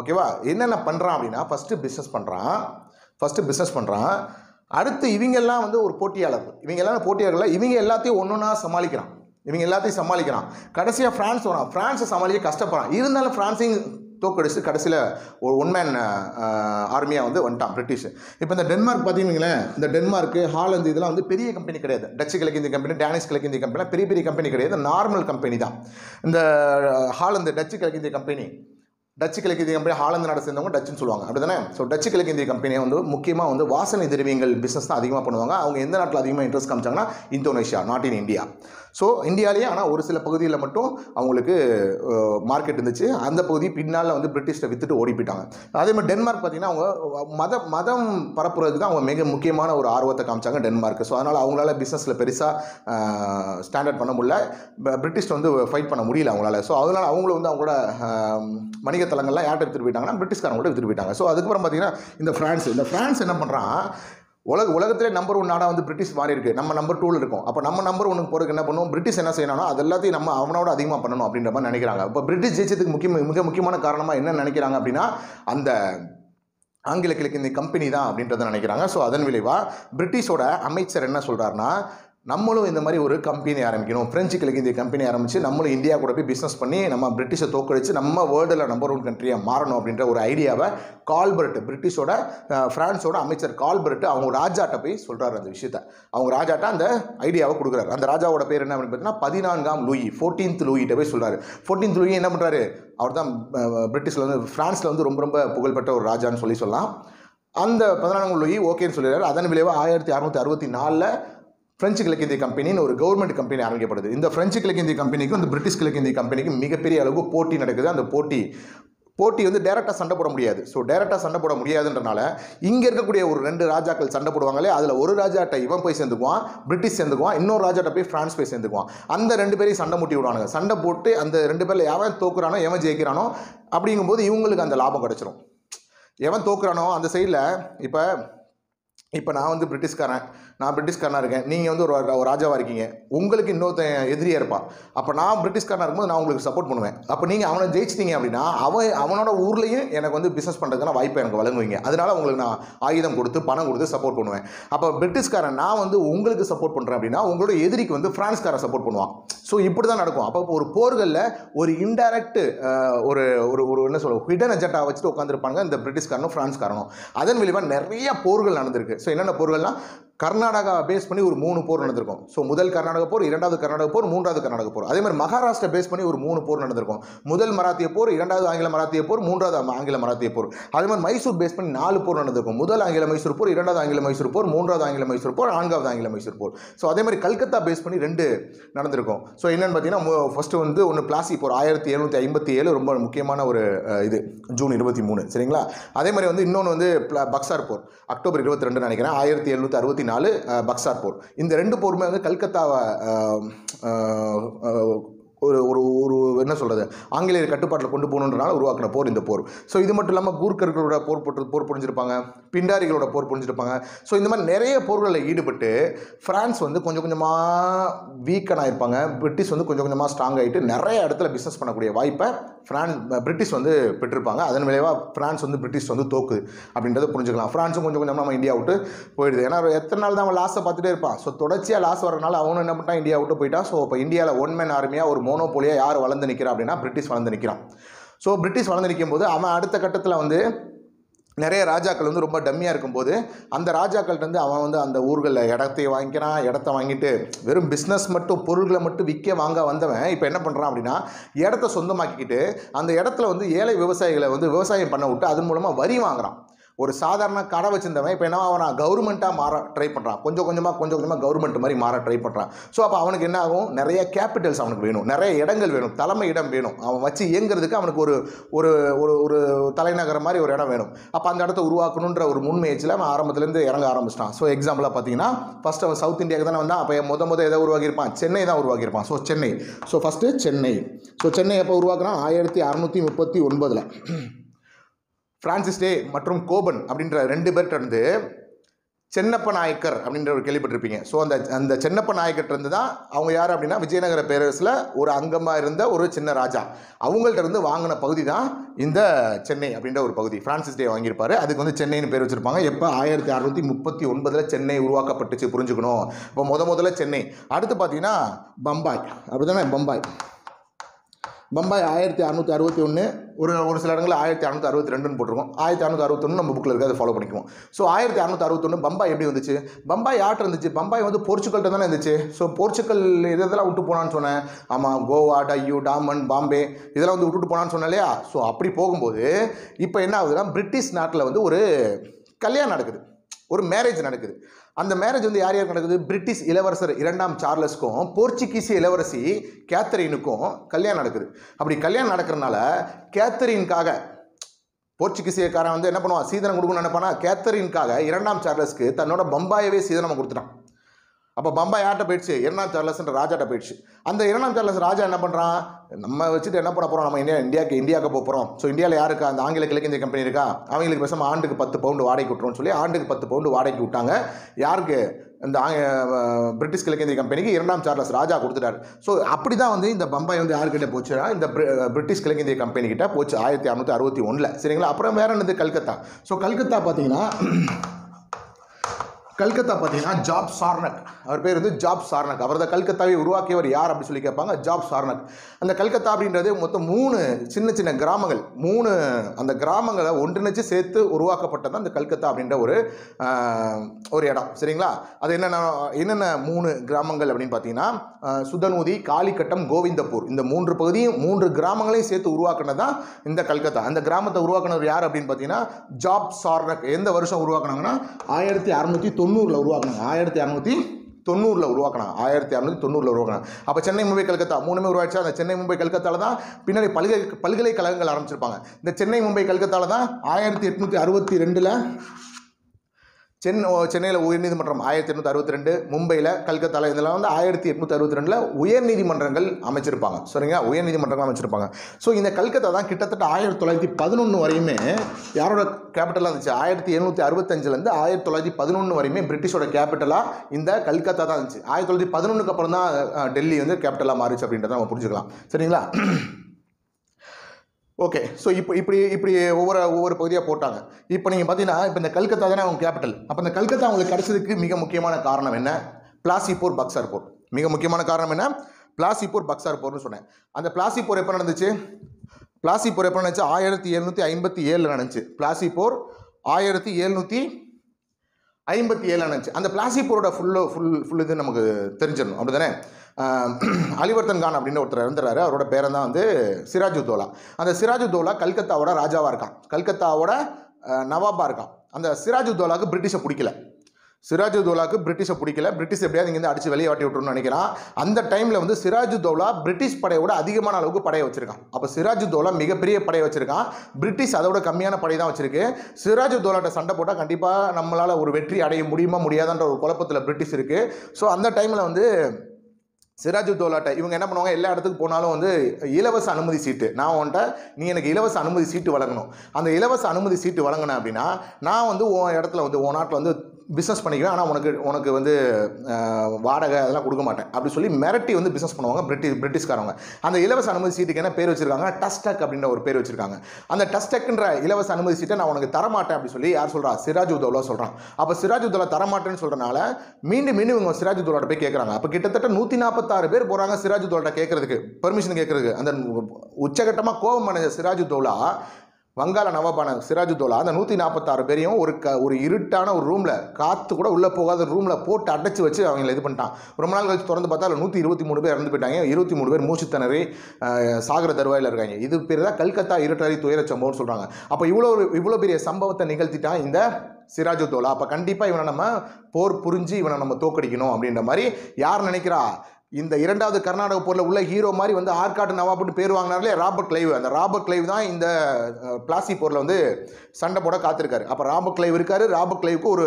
[SPEAKER 1] ஓகேவா என்னென்ன பண்ணுறான் அப்படின்னா ஃபஸ்ட்டு பிஸ்னஸ் பண்ணுறான் ஃபஸ்ட்டு பிஸ்னஸ் பண்ணுறான் அடுத்து இவங்கெல்லாம் வந்து ஒரு போட்டியாளர் இவங்கெல்லாம் போட்டியாளர்கள் இவங்க எல்லாத்தையும் ஒன்று ஒன்றா சமாளிக்கிறான் இவங்க எல்லாத்தையும் சமாளிக்கிறான் கடைசியாக ஃப்ரான்ஸ் வரான் ஃப்ரான்ஸை சமாளிக்க கஷ்டப்படுறான் இருந்தாலும் ஃப்ரான்ஸையும் தோக்கடிச்சு கடைசியில் ஒரு ஒன்மேன் ஆர்மியாக வந்து வந்துட்டான் பிரிட்டிஷ் இப்போ இந்த டென்மார்க் பார்த்தீங்கன்னா இந்த டென்மார்க்கு ஹாலந்து இதெல்லாம் வந்து பெரிய கம்பெனி கிடையாது டச்சு கிழக்கிந்திய கம்பெனி டேனிஷ் கிழக்கிந்திய கம்பெனிலாம் பெரிய பெரிய கம்பெனி கிடையாது நார்மல் கம்பெனி தான் இந்த ஹாலந்து டச்சு கிழக்கிந்திய கம்பெனி டச்சு கிழக்கிந்திய கம்பெனி ஹாலந்து நாடு சேர்ந்தவங்க டச்சுன்னு சொல்லுவாங்க அப்படி தானே ஸோ டச்சு கிழக்கிந்திய கம்பெனியை வந்து முக்கியமாக வந்து வாசனை திரவியங்கள் பிஸ்னஸ் தான் அதிகமாக பண்ணுவாங்க அவங்க எந்த நாட்டில் அதிகமாக இன்ட்ரெஸ்ட் காமிச்சாங்கன்னா Indonesia not in India so இந்தியாலேயே ஆனால் ஒரு சில பகுதியில் மட்டும் அவங்களுக்கு மார்க்கெட் இருந்துச்சு அந்த பகுதி பின்னால் வந்து பிரிட்டிஷில் வித்துட்டு ஓடி போயிட்டாங்க அதே மாதிரி டென்மார்க் பார்த்தீங்கன்னா அவங்க மத மதம் பரப்புறதுக்கு தான் அவங்க மிக முக்கியமான ஒரு ஆர்வத்தை காமிச்சாங்க டென்மார்க் ஸோ அதனால் அவங்களால பிஸ்னஸில் பெருசாக ஸ்டாண்டர்ட் பண்ண முடியல பிரிட்டிஷ் வந்து ஃபைட் பண்ண முடியல அவங்களால ஸோ அதனால் அவங்கள வந்து அவங்களோட மணிக தலங்கள்லாம் யார்கிட்ட விற்றுட்டு போயிட்டாங்கன்னா பிரிட்டிஷ்காரங்கள்ட்ட விற்றுட்டு போயிட்டாங்க ஸோ அதுக்கப்புறம் பார்த்தீங்கன்னா இந்த ஃப்ரான்ஸ் இந்த ஃப்ரான்ஸ் என்ன பண்ணுறான் உலக உலகத்திலே நம்பர் ஒன் நாடாக வந்து பிரிட்டிஷ் மாறி இருக்குது நம்ம நம்பர் டூவில் இருக்கும் அப்போ நம்ம நம்பர் ஒன்று போகிறதுக்கு என்ன பண்ணுவோம் பிரிட்டிஷ் என்ன செய்யணும்னா அது எல்லாத்தையும் நம்ம அவனோட அதிகமாக பண்ணணும் அப்படின்ற மாதிரி நினைக்கிறாங்க இப்போ பிரிட்டிஷ் ஜெயிச்சதுக்கு முக்கிய மிக முக்கியமான காரணமாக என்ன நினைக்கிறாங்க அப்படின்னா அந்த ஆங்கில கிழக்கு இந்த கம்பெனி தான் அப்படின்றத நினைக்கிறாங்க ஸோ அதன் விளைவாக பிரிட்டிஷோட அமைச்சர் என்ன சொல்கிறாருன்னா நம்மளும் இந்த மாதிரி ஒரு கம்பெனி ஆரம்பிக்கணும் ஃப்ரெஞ்சு கிழக்கு இந்திய கம்பெனி ஆரம்பித்து நம்மளும் இந்தியா கூட போய் பிஸ்னஸ் பண்ணி நம்ம பிரிட்டிஷை தோக்கடிச்சு நம்ம வேர்ல்டில் நம்பர் ஒன் கண்ட்ரியாக மாறணும் அப்படின்ற ஒரு ஐடியாவை கால்பர்ட் பிரிட்டிஷோட ஃப்ரான்ஸோட அமைச்சர் கால்பர்ட் அவங்க ராஜாட்ட போய் சொல்கிறார் அந்த விஷயத்த அவங்க ராஜாட்ட அந்த ஐடியாவை கொடுக்குறாரு அந்த ராஜாவோட பேர் என்ன அப்படின்னு பார்த்தீங்கன்னா பதினான்காம் லூயி ஃபோர்டீன்த் லூயிட்ட போய் சொல்கிறார் ஃபோர்டீன்த் லூயி என்ன பண்ணுறாரு அவர் தான் பிரிட்டிஷில் வந்து ஃப்ரான்ஸில் வந்து ரொம்ப ரொம்ப புகழ்பெற்ற ஒரு ராஜான்னு சொல்லி சொல்லலாம் அந்த பதினான்காம் லூயி ஓகேன்னு சொல்லிடுறாரு அதன் விளைவாக ஆயிரத்தி அறுநூற்றி அறுபத்தி நாலில் பிரெஞ்சு கிழக்கிந்திய கம்பெனின்னு ஒரு கவர்மெண்ட் கம்பெனி ஆரம்பிக்கப்படுது இந்த பிரெஞ்சு கிழக்கிந்திய கம்பெனிக்கும் இந்த பிரிட்டிஷ் கிழக்கிந்திய கம்பெனிக்கும் மிகப்பெரிய அளவு போட்டி நடக்குது அந்த போட்டி போட்டி வந்து டேரெக்டாக சண்டை போட முடியாது ஸோ டேரெக்டாக சண்டை போட முடியாதுன்றனால இங்கே இருக்கக்கூடிய ஒரு ரெண்டு ராஜாக்கள் சண்டை போடுவாங்களே அதில் ஒரு ராஜாட்ட இவன் போய் சேர்ந்துக்குவான் பிரிட்டிஷ் சேர்ந்துக்குவான் இன்னொரு ராஜாட்ட போய் ஃப்ரான்ஸ் போய் சேர்ந்துக்குவான் அந்த ரெண்டு பேரையும் சண்டை மூட்டி விடுவானுங்க சண்டை போட்டு அந்த ரெண்டு பேரில் எவன் தோக்குறானோ எவன் ஜெயிக்கிறானோ அப்படிங்கும்போது இவங்களுக்கு அந்த லாபம் கிடச்சிரும் எவன் தோக்குறானோ அந்த சைடில் இப்போ இப்போ நான் வந்து பிரிட்டிஷ்காரன் நான் பிரிட்டிஷ்காரனாக இருக்கேன் நீங்கள் வந்து ஒரு ராஜாவாக இருக்கீங்க உங்களுக்கு இன்னொருத்தன் எதிரியாக இருப்பான் அப்போ நான் பிரிட்டிஷ்காரனாக இருக்கும்போது நான் உங்களுக்கு சப்போர்ட் பண்ணுவேன் அப்போ நீங்கள் அவனை ஜெயிச்சிட்டீங்க அப்படின்னா அவன் அவனோட ஊர்லேயும் எனக்கு வந்து பிஸ்னஸ் பண்ணுறதுக்கான வாய்ப்பை எனக்கு வழங்குவீங்க அதனால் உங்களுக்கு நான் ஆயுதம் கொடுத்து பணம் கொடுத்து சப்போர்ட் பண்ணுவேன் அப்போ பிரிட்டிஷ்காரன் நான் வந்து உங்களுக்கு சப்போர்ட் பண்ணுறேன் அப்படின்னா உங்களோட எதிரிக்கு வந்து ஃப்ரான்ஸ்காரன் சப்போர்ட் பண்ணுவான் ஸோ இப்படி தான் நடக்கும் அப்போ ஒரு போர்களில் ஒரு இன்டைரக்ட் ஒரு ஒரு ஒரு என்ன சொல்ல ஹிடன் அஜெண்டாக வச்சுட்டு உட்காந்துருப்பாங்க இந்த பிரிட்டிஷ்காரனும் ஃப்ரான்ஸ்காரனும் அதன் விளைவாக நிறைய போர்கள் நடந்திருக்கு ஸோ என்னென்ன போர்கள்னால் கர்நாடகா பேஸ் பண்ணி ஒரு மூணு போர் நடந்திருக்கும் ஸோ முதல் கர்நாடக போர் இரண்டாவது கர்நாடக போர் மூன்றாவது கர்நாடக போர் அதே மாதிரி மகாராஷ்டிரா பேஸ் பண்ணி ஒரு மூணு போர் நடந்திருக்கும் முதல் மராத்திய போர் இரண்டாவது ஆங்கில மராத்திய போர் மூன்றாவது ஆங்கில மராத்திய போர் அதே மாதிரி மைசூர் பேஸ் பண்ணி நாலு போர் நடந்திருக்கும் முதல் ஆங்கில மைசூர் போர் இரண்டாவது ஆங்கில மைசூர் போர் மூன்றாவது ஆங்கில மைசூர் போர் நான்காவது ஆங்கில மைசூர் போர் ஸோ அதே மாதிரி கல்கத்தா பேஸ் பண்ணி ரெண்டு நடந்திருக்கும் ஸோ என்னென்னு பார்த்தீங்கன்னா ஃபஸ்ட்டு வந்து ஒன்று பிளாசி போர் ஆயிரத்தி எழுநூற்றி ஐம்பத்தி ஏழு ரொம்ப முக்கியமான ஒரு இது ஜூன் இருபத்தி மூணு சரிங்களா அதே மாதிரி வந்து இன்னொன்று வந்து பக்சார் போர் அக்டோபர் இருபத்தி ரெண்டு நினைக்கிறேன் ஆயிரத்தி எழுநூத்தி அறுபத்தி நாலு பக்சார் போர் இந்த ரெண்டு போருமே வந்து கல்கத்தாவை ஒரு ஒரு ஒரு என்ன சொல்கிறது ஆங்கிலேயர் கட்டுப்பாட்டில் கொண்டு போகணுன்றனால உருவாக்கின போர் இந்த போர் ஸோ இது மட்டும் இல்லாமல் கூர்க்கர்களோட போர் போட்டு போர் புரிஞ்சிருப்பாங்க பிண்டாரிகளோட போர் புரிஞ்சிருப்பாங்க ஸோ இந்த மாதிரி நிறைய போர்களில் ஈடுபட்டு ஃப்ரான்ஸ் வந்து கொஞ்சம் கொஞ்சமாக வீக்கன் ஆகிருப்பாங்க பிரிட்டிஷ் வந்து கொஞ்சம் கொஞ்சமாக ஸ்ட்ராங் ஆகிட்டு நிறைய இடத்துல பிஸ்னஸ் பண்ணக்கூடிய வாய்ப்பை ஃப்ரான்ஸ் பிரிட்டிஷ் வந்து பெற்றிருப்பாங்க அதன் விளைவாக ஃப்ரான்ஸ் வந்து பிரிட்டிஷ் வந்து தோக்கு அப்படின்றத புரிஞ்சுக்கலாம் ஃப்ரான்ஸும் கொஞ்சம் கொஞ்சம் நம்ம இந்தியா விட்டு போயிடுது ஏன்னா எத்தனை நாள் தான் அவன் லாஸை பார்த்துட்டே இருப்பான் ஸோ தொடர்ச்சியாக லாஸ் வரனால அவனும் என்ன பண்ணிட்டான் இந்தியா விட்டு போயிட்டா ஸோ இப்போ இந்தியாவில் ஒன் மேன் ஆர்மியாக ஒரு மோனோபோலியாக யார் வளர்ந்து நிற்கிறா அப்படின்னா பிரிட்டிஷ் வளர்ந்து நிற்கிறான் ஸோ பிரிட்டிஷ் வளர்ந்து நிற்கும் போது அவன் அடுத்த கட்டத்தில் வந்து நிறைய ராஜாக்கள் வந்து ரொம்ப டம்மியாக இருக்கும்போது அந்த ராஜாக்கள்கிட்ட அவன் வந்து அந்த ஊர்களில் இடத்தையும் வாங்கிக்கிறான் இடத்த வாங்கிட்டு வெறும் பிஸ்னஸ் மட்டும் பொருள்களை மட்டும் விற்க வாங்க வந்தவன் இப்போ என்ன பண்ணுறான் அப்படின்னா இடத்த சொந்தமாக்கிக்கிட்டு அந்த இடத்துல வந்து ஏழை விவசாயிகளை வந்து விவசாயம் பண்ண விட்டு அதன் மூலமாக வரி வாங்குகிறான் ஒரு சாதாரண கடை வச்சிருந்தவன் இப்போ என்ன அவன் கவர்மெண்ட்டாக மாற ட்ரை பண்ணுறான் கொஞ்சம் கொஞ்சமாக கொஞ்சம் கொஞ்சமாக கவர்மெண்ட் மாதிரி மாற ட்ரை பண்ணுறான் ஸோ அப்போ அவனுக்கு என்ன ஆகும் நிறைய கேபிட்டல்ஸ் அவனுக்கு வேணும் நிறைய இடங்கள் வேணும் தலைமை இடம் வேணும் அவன் வச்சு இயங்குறதுக்கு அவனுக்கு ஒரு ஒரு ஒரு ஒரு தலைநகரம் மாதிரி ஒரு இடம் வேணும் அப்போ அந்த இடத்த உருவாக்கணுன்ற ஒரு முன்முயற்சியில் அவன் ஆரம்பத்துலேருந்து இறங்க ஆரம்பிச்சிட்டான் ஸோ எக்ஸாம்பிளாக பார்த்தீங்கன்னா ஃபஸ்ட் அவன் சவுத் இந்தியாவுக்கு தானே வந்தான் அப்போ முத முத எதை உருவாக்கியிருப்பான் சென்னை தான் உருவாக்கியிருப்பான் so Chennai so first Chennai so Chennai எப்போ உருவாக்குறான் ஆயிரத்தி அறநூற்றி முப்பத்தி ஒன்பதில் பிரான்சிஸ் டே மற்றும் கோபன் அப்படின்ற ரெண்டு பேர்கிட்ட இருந்து சென்னப்ப நாயக்கர் அப்படின்ற ஒரு கேள்விப்பட்டிருப்பீங்க ஸோ அந்த அந்த சென்னப்ப இருந்து தான் அவங்க யார் அப்படின்னா விஜயநகர பேரரசில் ஒரு அங்கமாக இருந்த ஒரு சின்ன ராஜா அவங்கள்ட்ட இருந்து வாங்கின பகுதி தான் இந்த சென்னை அப்படின்ற ஒரு பகுதி ஃப்ரான்சிஸ் டே வாங்கியிருப்பார் அதுக்கு வந்து சென்னைன்னு பேர் வச்சுருப்பாங்க எப்போ ஆயிரத்தி அறநூற்றி முப்பத்தி ஒன்பதில் சென்னை உருவாக்கப்பட்டுச்சு புரிஞ்சுக்கணும் இப்போ முத முதல்ல சென்னை அடுத்து பார்த்தீங்கன்னா பம்பாய் அப்படி தானே பம்பாய் பம்பாய் ஆயிரத்தி அறநூற்றி அறுபத்தி ஒன்று ஒரு ஒரு சில இடங்களில் ஆயிரத்தி அறநூற்றி அறுபத்தி ரெண்டுன்னு போட்டிருக்கோம் ஆயிரத்தி அறநூற்றி அறுபத்தொன்று நம்ம புக்கில் இருக்குது அதை ஃபாலோ பண்ணிக்குவோம் ஸோ ஆயிரத்தி அறநூற்றி அறுபத்தொன்று பம்பாய் எப்படி வந்துச்சு பம்பாய் ஆட்டு இருந்துச்சு பம்பாய் வந்து போர்ச்சுகல்கிட்ட தானே இருந்துச்சு ஸோ போர்ச்சுக்கல் இதெல்லாம் விட்டு போனான்னு சொன்னேன் ஆமாம் கோவா டையூ டாமன் பாம்பே இதெல்லாம் வந்து விட்டுட்டு போனான்னு சொன்னேன் இல்லையா ஸோ அப்படி போகும்போது இப்போ என்ன ஆகுதுன்னா பிரிட்டிஷ் நாட்டில் வந்து ஒரு கல்யாணம் நடக்குது ஒரு மேரேஜ் நடக்குது அந்த மேரேஜ் வந்து யார் யார் நடக்குது பிரிட்டிஷ் இளவரசர் இரண்டாம் சார்லஸ்க்கும் போர்ச்சுகீஸ் இளவரசி கேத்தரினுக்கும் கல்யாணம் நடக்குது அப்படி கல்யாணம் நடக்கிறனால கேத்தரின்காக போர்ச்சுகீசியக்காரன் வந்து என்ன பண்ணுவான் சீதனம் கொடுக்கணும்னு நினைப்பானா கேத்தரின்காக இரண்டாம் சார்லஸ்க்கு தன்னோட பம்பாயவே சீதனம் கொடுத்துட்டான் அப்போ பம்பாய் யார்கிட்ட போயிடுச்சு இரண்டாம் சார்லஸ்ன்ற ராஜாட்ட போயிடுச்சு அந்த இரண்டாம் சார்லஸ் ராஜா என்ன பண்ணுறான் நம்ம வச்சுட்டு என்ன பண்ண போகிறோம் நம்ம இந்தியா இந்தியாவுக்கு இந்தியாவுக்கு போகிறோம் ஸோ இந்தியாவில் யாருக்கு அந்த ஆங்கில கிழக்கிந்திய கம்பெனி இருக்கா அவங்களுக்கு பேசாமல் ஆண்டுக்கு பத்து பவுண்டு வாடகைக்கு விட்டுறோம்னு சொல்லி ஆண்டுக்கு பத்து பவுண்டு வாடகைக்கு விட்டாங்க யாருக்கு இந்த பிரிட்டிஷ் கிழக்கிந்திய கம்பெனிக்கு இரண்டாம் சார்லஸ் ராஜா கொடுத்துட்டார் ஸோ அப்படி தான் வந்து இந்த பம்பாய் வந்து யாருக்கிட்ட போச்சுன்னா இந்த பிரிட்டிஷ் கிழக்கிந்திய கம்பெனி போச்சு ஆயிரத்தி அறுநூற்றி அறுபத்தி ஒன்றில் சரிங்களா அப்புறம் வேற என்னது கல்கத்தா ஸோ கல்கத்தா பார்த்தீங்கன்னா கல்கத்தா பார்த்தீங்கன்னா ஜாப் சார்னக் அவர் பேர் வந்து ஜாப் சார்னக் அவர் தான் கல்கத்தாவை உருவாக்கியவர் யார் அப்படின்னு சொல்லி கேட்பாங்க ஜாப் சார்னக் அந்த கல்கத்தா அப்படின்றது மொத்தம் மூணு சின்ன சின்ன கிராமங்கள் மூணு அந்த கிராமங்களை ஒன்றிணைச்சு சேர்த்து உருவாக்கப்பட்டது அந்த கல்கத்தா அப்படின்ற ஒரு ஒரு இடம் சரிங்களா அது என்னென்ன என்னென்ன மூணு கிராமங்கள் அப்படின்னு பார்த்தீங்கன்னா சுதநூதி காளிக்கட்டம் கோவிந்தப்பூர் இந்த மூன்று பகுதியும் மூன்று கிராமங்களையும் சேர்த்து உருவாக்குனது தான் இந்த கல்கத்தா அந்த கிராமத்தை உருவாக்குனவர் யார் அப்படின்னு பார்த்தீங்கன்னா ஜாப் சார்னக் எந்த வருஷம் உருவாக்குனாங்கன்னா ஆயிரத்தி தொண்ணூறு தொண்ணூறில் உருவாக்குனாங்க ஆயிரத்தி அறநூத்தி தொண்ணூறில் உருவாக்கினாங்க ஆயிரத்தி இரநூத்தி தொண்ணூறில் உருவாக்கினாங்க அப்போ சென்னை மும்பை கல்கத்தா மூணுமே உருவாச்சு அந்த சென்னை மும்பை கல்கத்தாவில் தான் பின்னாடி பல்கலை பல்கலைக்கழகங்கள் ஆரம்பிச்சிருப்பாங்க இந்த சென்னை மும்பை கல்கத்தாவில் தான் ஆயிரத்தி எட்நூற்றி அறுபத்தி ரெண்டில் சென்னை சென்னையில் உயர்நீதிமன்றம் ஆயிரத்தி எண்ணூற்றி அறுபத்தி ரெண்டு மும்பையில் கல்கத்தாவில் இதெல்லாம் வந்து ஆயிரத்தி எட்நூற்றி அறுபத்தி ரெண்டில் உயர்நீதிமன்றங்கள் அமைச்சிருப்பாங்க சரிங்களா உயர்நீதிமன்றங்கள் அமைச்சிருப்பாங்க ஸோ இந்த கல்கத்தா தான் கிட்டத்தட்ட ஆயிரத்தி தொள்ளாயிரத்தி பதினொன்று வரையுமே யாரோட கேபிட்டலாக இருந்துச்சு ஆயிரத்தி எழுநூற்றி அறுபத்தஞ்சிலேருந்து ஆயிரத்தி தொள்ளாயிரத்தி பதினொன்று வரையுமே பிரிட்டிஷோட கேபிட்டலாக இந்த கல்கத்தா தான் இருந்துச்சு ஆயிரத்தி தொள்ளாயிரத்தி பதினொன்றுக்கு அப்புறம் தான் டெல்லி வந்து கேபிட்டலாக மாறிச்சு அப்படின்றத நம்ம புரிஞ்சுக்கலாம் சரிங்களா ஓகே ஸோ இப்போ இப்படி இப்படி ஒவ்வொரு ஒவ்வொரு பகுதியாக போட்டாங்க இப்போ நீங்கள் பார்த்தீங்கன்னா இப்போ இந்த கல்கத்தா தானே அவங்க கேபிட்டல் அப்போ இந்த கல்கத்தா அவங்களுக்கு கிடச்சதுக்கு மிக முக்கியமான காரணம் என்ன பிளாசிப்பூர் பக்சார் போர் மிக முக்கியமான காரணம் என்ன பிளாசிப்பூர் பக்சார் போர்னு சொன்னேன் அந்த பிளாசிப்பூர் எப்போ நடந்துச்சு பிளாசிப்பூர் எப்போ நடந்துச்சு ஆயிரத்தி எழுநூற்றி ஐம்பத்தி ஏழில் நடந்துச்சு பிளாசிப்பூர் ஆயிரத்தி எழுநூற்றி ஐம்பத்தி ஏழு நடந்துச்சு அந்த பிளாசிப்பூரோட ஃபுல்லு ஃபுல் ஃபுல் இது நமக்கு தெரிஞ்சிடணும் அப்படி தானே அலிவர்தன் கான் அப்படின்னு ஒருத்தர் இருந்துறாரு அவரோட பேரன் தான் வந்து தோலா அந்த தோலா கல்கத்தாவோட ராஜாவாக இருக்கான் கல்கத்தாவோட நவாபாக இருக்கான் அந்த சிராஜு தோலாவுக்கு பிரிட்டிஷை பிடிக்கல தோலாவுக்கு பிரிட்டிஷை பிடிக்கல பிரிட்டிஷ் எப்படியாவது இங்கேருந்து அடிச்சு வெளியே வாட்டி விட்டுருன்னு நினைக்கிறான் அந்த டைமில் வந்து தோலா பிரிட்டிஷ் படையோட அதிகமான அளவுக்கு படையை வச்சிருக்கான் அப்போ தோலா மிகப்பெரிய படையை வச்சிருக்கான் பிரிட்டிஷ் அதோட கம்மியான படை தான் வச்சிருக்கு தோலாட்ட சண்டை போட்டால் கண்டிப்பாக நம்மளால் ஒரு வெற்றி அடைய முடியுமா முடியாதான்ற ஒரு குழப்பத்தில் பிரிட்டிஷ் இருக்குது ஸோ அந்த டைமில் வந்து சிராஜு தோலாட்ட இவங்க என்ன பண்ணுவாங்க எல்லா இடத்துக்கு போனாலும் வந்து இலவச அனுமதி சீட்டு நான் உன்ட்ட நீ எனக்கு இலவச அனுமதி சீட்டு வழங்கணும் அந்த இலவச அனுமதி சீட்டு வழங்கினேன் அப்படின்னா நான் வந்து உன் இடத்துல வந்து உன் நாட்டில் வந்து பிஸ்னஸ் பண்ணிக்கிறேன் ஆனால் உனக்கு உனக்கு வந்து வாடகை அதெல்லாம் கொடுக்க மாட்டேன் அப்படி சொல்லி மிரட்டி வந்து பிஸ்னஸ் பண்ணுவாங்க பிரிட்டிஷ் பிரிட்டிஷ்காரவங்க அந்த இலவச அனுமதி சீட்டுக்கு என்ன பேர் வச்சிருக்காங்க டஸ்டக் அப்படின்ற ஒரு பேர் வச்சிருக்காங்க அந்த டஸ்டக்ன்ற இலவச அனுமதி சீட்டை நான் உனக்கு தரமாட்டேன் அப்படி சொல்லி யார் சொல்கிறா சிராஜ் உதவுலா சொல்கிறான் அப்போ சிராஜ் உதவுலா தரமாட்டேன்னு சொல்கிறனால மீண்டும் மீண்டும் இவங்க சிராஜ் உதவுலாட்ட போய் கேட்குறாங்க அப்போ கிட்டத்தட்ட நூற்றி நாற்பத்தாறு பேர் போகிறாங்க சிராஜ் உதவுலாட்ட கேட்குறதுக்கு பெர்மிஷன் கேட்குறதுக்கு அந்த உச்சகட்டமாக கோபம் அடைஞ்ச சிராஜ் உதவலா வங்காள நவாபான சிராஜுதோலா அந்த நூற்றி நாற்பத்தாறு பேரையும் ஒரு க ஒரு இருட்டான ஒரு ரூமில் காற்று கூட உள்ளே போகாத ரூமில் போட்டு அடைச்சி வச்சு அவங்கள இது பண்ணிட்டான் ரொம்ப நாள் கழிச்சு திறந்து பார்த்தா நூற்றி இருபத்தி மூணு பேர் இறந்து போயிட்டாங்க இருபத்தி மூணு பேர் மூச்சுத்திணறி சாகர தருவாயில் இருக்காங்க இது பேர் தான் கல்கத்தா இருட்டாரி துயர சம்பவம்னு சொல்கிறாங்க அப்போ இவ்வளோ இவ்வளோ பெரிய சம்பவத்தை நிகழ்த்திட்டான் இந்த சிராஜுதோலா அப்போ கண்டிப்பாக இவனை நம்ம போர் புரிஞ்சு இவனை நம்ம தோக்கடிக்கணும் அப்படின்ற மாதிரி யார் நினைக்கிறா இந்த இரண்டாவது கர்நாடக போரில் உள்ள ஹீரோ மாதிரி வந்து ஆர்காட்டு நவாப்னு பேர் வாங்கினார்லே ராபர்ட் கிளைவ் அந்த ராபர்ட் கிளைவ் தான் இந்த பிளாசி போரில் வந்து சண்டை போட காத்திருக்காரு அப்போ ராபர்ட் கிளைவ் இருக்கார் ராபர்ட் கிளைவுக்கு ஒரு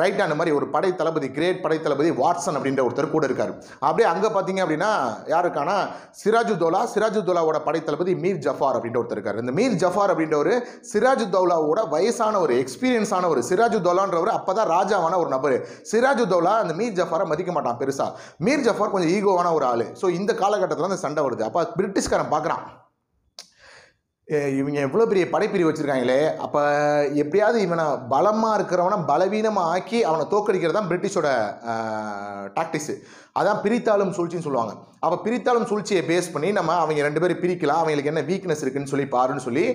[SPEAKER 1] ரைட் ஹேண்ட் மாதிரி ஒரு படை தளபதி கிரேட் படை தளபதி வாட்சன் அப்படின்ற ஒருத்தர் கூட இருக்கார் அப்படியே அங்கே பார்த்தீங்க அப்படின்னா யாருக்கானா சிராஜு தோலாவோட படை தளபதி மீர் ஜஃபார் அப்படின்ற ஒருத்தர் இருக்கார் இந்த மீர் ஜஃபார் அப்படின்ற ஒரு தௌலாவோட வயசான ஒரு எக்ஸ்பீரியன்ஸான ஒரு சிராஜு தோலான்றவர் அப்போ தான் ராஜாவான ஒரு நபர் சிராஜு தௌலா அந்த மீர் ஜஃபாரை மதிக்க மாட்டான் பெருசாக மீர் ஜஃபார் கொஞ்சம் ஈகோவான ஒரு ஆள் ஸோ இந்த காலகட்டத்தில் அந்த சண்டை வருது அப்போ பிரிட்டிஷ்காரன் பார்க்குறான் இவங்க எவ்வளோ பெரிய படைப்பிரிவு வச்சுருக்காங்களே அப்போ எப்படியாவது இவனை பலமாக இருக்கிறவனை பலவீனமாக ஆக்கி அவனை தோக்கடிக்கிறது தான் பிரிட்டிஷோட டாக்டிக்ஸு அதான் பிரித்தாளும் சூழ்ச்சின்னு சொல்லுவாங்க அப்போ பிரித்தாளும் சூழ்ச்சியை பேஸ் பண்ணி நம்ம அவங்க ரெண்டு பேரும் பிரிக்கலாம் அவங்களுக்கு என்ன வீக்னஸ் இருக்குன்னு சொல்லி பாருன்னு சொல்லி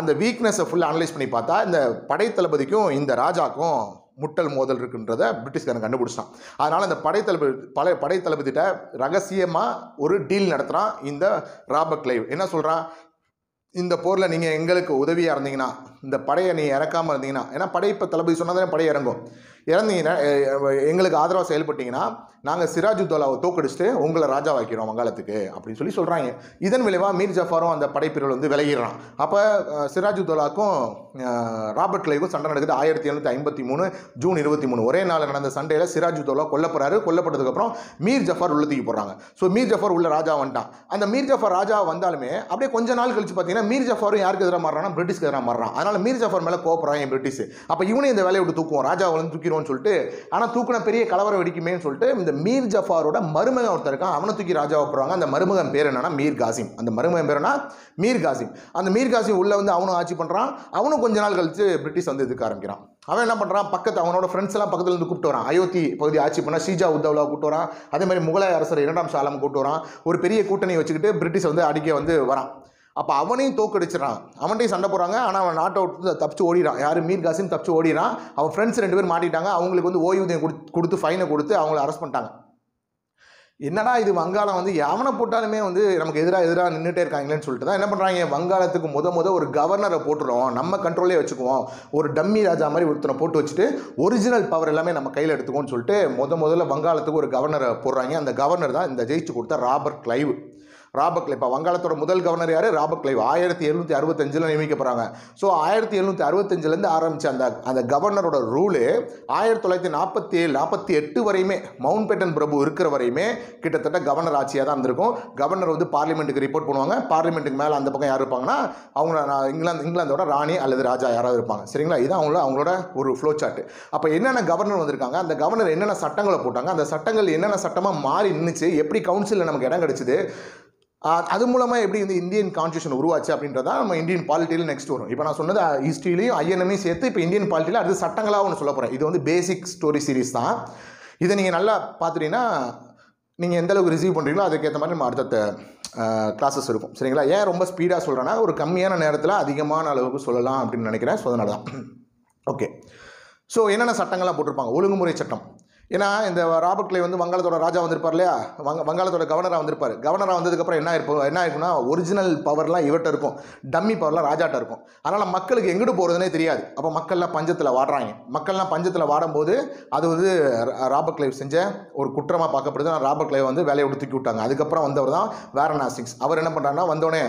[SPEAKER 1] அந்த வீக்னஸை ஃபுல்லாக அனலைஸ் பண்ணி பார்த்தா இந்த படை தளபதிக்கும் இந்த ராஜாக்கும் முட்டல் மோதல் இருக்குன்றத பிரிட்டிஷ்காரன் கண்டுபிடிச்சான் அதனால் அந்த படைத்தளபதி பழைய படைத்தளபதிகிட்ட ரகசியமாக ஒரு டீல் நடத்துகிறான் இந்த ராபர்ட் லைவ் என்ன சொல்கிறான் இந்த போரில் நீங்கள் எங்களுக்கு உதவியாக இருந்தீங்கன்னா இந்த படையை நீங்கள் இறக்காமல் இருந்தீங்கன்னா ஏன்னா படை இப்போ தளபதி சொன்னால் தானே படை இறங்கும் இறந்தீங்கன்னா எங்களுக்கு ஆதரவாக செயல்பட்டீங்கன்னா நாங்கள் சிராஜுத்தோலாவை தோக்கடிச்சுட்டு உங்களை ராஜாவாக்கிறோம் வங்காளத்துக்கு அப்படின்னு சொல்லி சொல்கிறாங்க இதன் விளைவாக மீர் ஜஃபாரும் அந்த படைப்பிரிவில் வந்து விலகிடுறான் அப்போ சிராஜுத்தோலாக்கும் ராபர்ட் கிளைக்கும் சண்டை நடக்குது ஆயிரத்தி எழுநூற்றி ஐம்பத்தி மூணு ஜூன் இருபத்தி மூணு ஒரே நாள் நடந்த சண்டையில் சிராஜுத்தோலா கொல்லப்படுறாரு கொல்லப்பட்டதுக்கப்புறம் மீர் ஜஃபார் உள்ள தூக்கி போடுறாங்க ஸோ மீர் ஜஃபார் உள்ள ராஜா வந்துட்டான் அந்த மீர் ஜஃபார் ராஜா வந்தாலுமே அப்படியே கொஞ்ச நாள் கழிச்சு பார்த்தீங்கன்னா மீர் ஜஃபாரும் யாருக்கு எதிராக மாறானா பிரிட்டிஷ்க்கு எதிராக மாறான் அதனால் மீர் ஜஃபார் மேலே என் பிரிட்டிஷ் அப்போ இவனே இந்த வேலையை விட்டு தூக்குவோம் ராஜாவை வந்து தூக்கிடுவோம் வெடிக்குமோன்னு சொல்லிட்டு ஆனால் தூக்குன பெரிய கலவரம் வெடிக்குமேன்னு சொல்லிட்டு இந்த மீர் ஜஃபாரோட மருமகன் ஒருத்தர் இருக்கான் அவனை தூக்கி ராஜாவை போடுறாங்க அந்த மருமகன் பேர் என்னன்னா மீர் காசிம் அந்த மருமகன் பேர் என்ன மீர் காசிம் அந்த மீர் காசிம் உள்ளே வந்து அவனும் ஆட்சி பண்ணுறான் அவனும் கொஞ்ச நாள் கழித்து பிரிட்டிஷ் வந்து இதுக்கு ஆரம்பிக்கிறான் அவன் என்ன பண்ணுறான் பக்கத்து அவனோட ஃப்ரெண்ட்ஸ் எல்லாம் பக்கத்தில் இருந்து கூப்பிட்டு வரான் அயோத்தி பகுதி ஆட்சி பண்ணால் ஷீஜா உத்தவ்லா கூப்பிட்டு வரான் அதே மாதிரி முகலாய அரசர் இரண்டாம் சாலம் கூப்பிட்டு வரான் ஒரு பெரிய கூட்டணி வச்சுக்கிட்டு பிரிட்டிஷ் வந்து அடிக்க வந்து வரான் அப்போ அவனையும் தோக்கடிச்சிடறான் அவன்கிட்டையும் சண்டை போகிறாங்க ஆனால் அவன் நாட்டை விட்டு தப்பிச்சு ஓடிறான் யார் மீர் காசிம் தப்பிச்சு ஓடிறான் அவன் ஃப்ரெண்ட்ஸ் ரெண்டு பேர் மாட்டிட்டாங்க அவங்களுக்கு வந்து ஓய்வூதியம் கொடுத்து ஃபைனை கொடுத்து அவங்கள அரெஸ்ட் பண்ணிட்டாங்க என்னடா இது வங்காளம் வந்து எவனை போட்டாலுமே வந்து நமக்கு எதிராக எதிராக நின்றுட்டே இருக்காங்களேன்னு சொல்லிட்டு தான் என்ன பண்ணுறாங்க வங்காளத்துக்கு முத முத ஒரு கவர்னரை போட்டுருவோம் நம்ம கண்ட்ரோலே வச்சுக்குவோம் ஒரு டம்மி ராஜா மாதிரி ஒருத்தனை போட்டு வச்சுட்டு ஒரிஜினல் பவர் எல்லாமே நம்ம கையில் எடுத்துக்கோன்னு சொல்லிட்டு முத முதல்ல வங்காளத்துக்கு ஒரு கவர்னரை போடுறாங்க அந்த கவர்னர் தான் இந்த ஜெயிச்சு கொடுத்த ராபர்ட் கிளைவ் ராபர்ட் கிளைவ் வங்காளத்தோட முதல் கவர்னர் யார் ராபர்ட் கிளைவ் ஆயிரத்தி எழுநூற்றி அறுபத்தஞ்சில் நியமிக்கப்படுறாங்க ஸோ ஆயிரத்தி எழுநூற்றி அறுபத்தஞ்சிலேருந்து ஆரம்பித்த அந்த அந்த கவர்னரோட ரூலு ஆயிரத்தி தொள்ளாயிரத்தி நாற்பத்தி ஏழு நாற்பத்தி எட்டு வரையுமே மவுண்ட் பேட்டன் பிரபு இருக்கிற வரையுமே கிட்டத்தட்ட கவர்னர் ஆட்சியாக தான் இருந்திருக்கும் கவர்னர் வந்து பார்லிமெண்ட்டுக்கு ரிப்போர்ட் பண்ணுவாங்க பார்லிமெண்ட்டுக்கு மேலே அந்த பக்கம் யார் இருப்பாங்கன்னா அவங்க இங்கிலாந்து இங்கிலாந்தோட ராணி அல்லது ராஜா யாராவது இருப்பாங்க சரிங்களா இது அவங்கள அவங்களோட ஒரு ஃப்ளோ சார்ட் அப்போ என்னென்ன கவர்னர் வந்திருக்காங்க அந்த கவர்னர் என்னென்ன சட்டங்களை போட்டாங்க அந்த சட்டங்கள் என்னென்ன சட்டமாக மாறி நின்றுச்சு எப்படி கவுன்சிலில் நமக்கு இடம் கிடச்சிது அது மூலமாக எப்படி இந்த இந்தியன் கான்ஸ்டியூஷன் உருவாச்சு அப்படின்றத நம்ம இந்தியன் பாலிட்டியில் நெக்ஸ்ட் வரும் இப்போ நான் சொன்னது ஹிஸ்ட்ரியிலையும் ஐஎன்எம்மையும் சேர்த்து இப்போ இந்தியன் பாலிட்டியில் அடுத்து சட்டங்களாக ஒன்று சொல்ல போகிறேன் இது வந்து பேசிக் ஸ்டோரி சீரிஸ் தான் இதை நீங்கள் நல்லா பார்த்துட்டீங்கன்னா நீங்கள் எந்த அளவுக்கு ரிசீவ் பண்ணுறீங்களோ அதுக்கேற்ற மாதிரி நம்ம அடுத்த கிளாஸஸ் இருக்கும் சரிங்களா ஏன் ரொம்ப ஸ்பீடாக சொல்கிறேன்னா ஒரு கம்மியான நேரத்தில் அதிகமான அளவுக்கு சொல்லலாம் அப்படின்னு நினைக்கிறேன் ஸோ அதனால தான் ஓகே ஸோ என்னென்ன சட்டங்கள்லாம் போட்டிருப்பாங்க ஒழுங்குமுறை சட்டம் ஏன்னா இந்த ராபர்ட் கிளே வந்து வங்காளத்தோட ராஜா வந்திருப்பார் இல்லையா வங்க வங்காளத்தோட கவர்னராக வந்திருப்பார் கவர்னராக வந்ததுக்கப்புறம் என்ன இருப்போம் என்ன ஆயிருக்கும்னா ஒரிஜினல் பவர்லாம் இவர்கிட்ட இருக்கும் டம்மி பவர்லாம் ராஜாட்ட இருக்கும் அதனால் மக்களுக்கு எங்கிட்டு போகிறதுனே தெரியாது அப்போ மக்கள்லாம் பஞ்சத்தில் வாடுறாங்க மக்கள்லாம் பஞ்சத்தில் வாடும்போது அது வந்து ராபர்ட் கிளைவ் செஞ்ச ஒரு குற்றமாக பார்க்கப்படுது ஆனால் ராபர்ட் கிளைவ் வந்து வேலையை விட்டு தூக்கி விட்டாங்க அதுக்கப்புறம் வந்தவர் தான் நாசிக்ஸ் அவர் என்ன பண்ணுறாங்கன்னா வந்தோடனே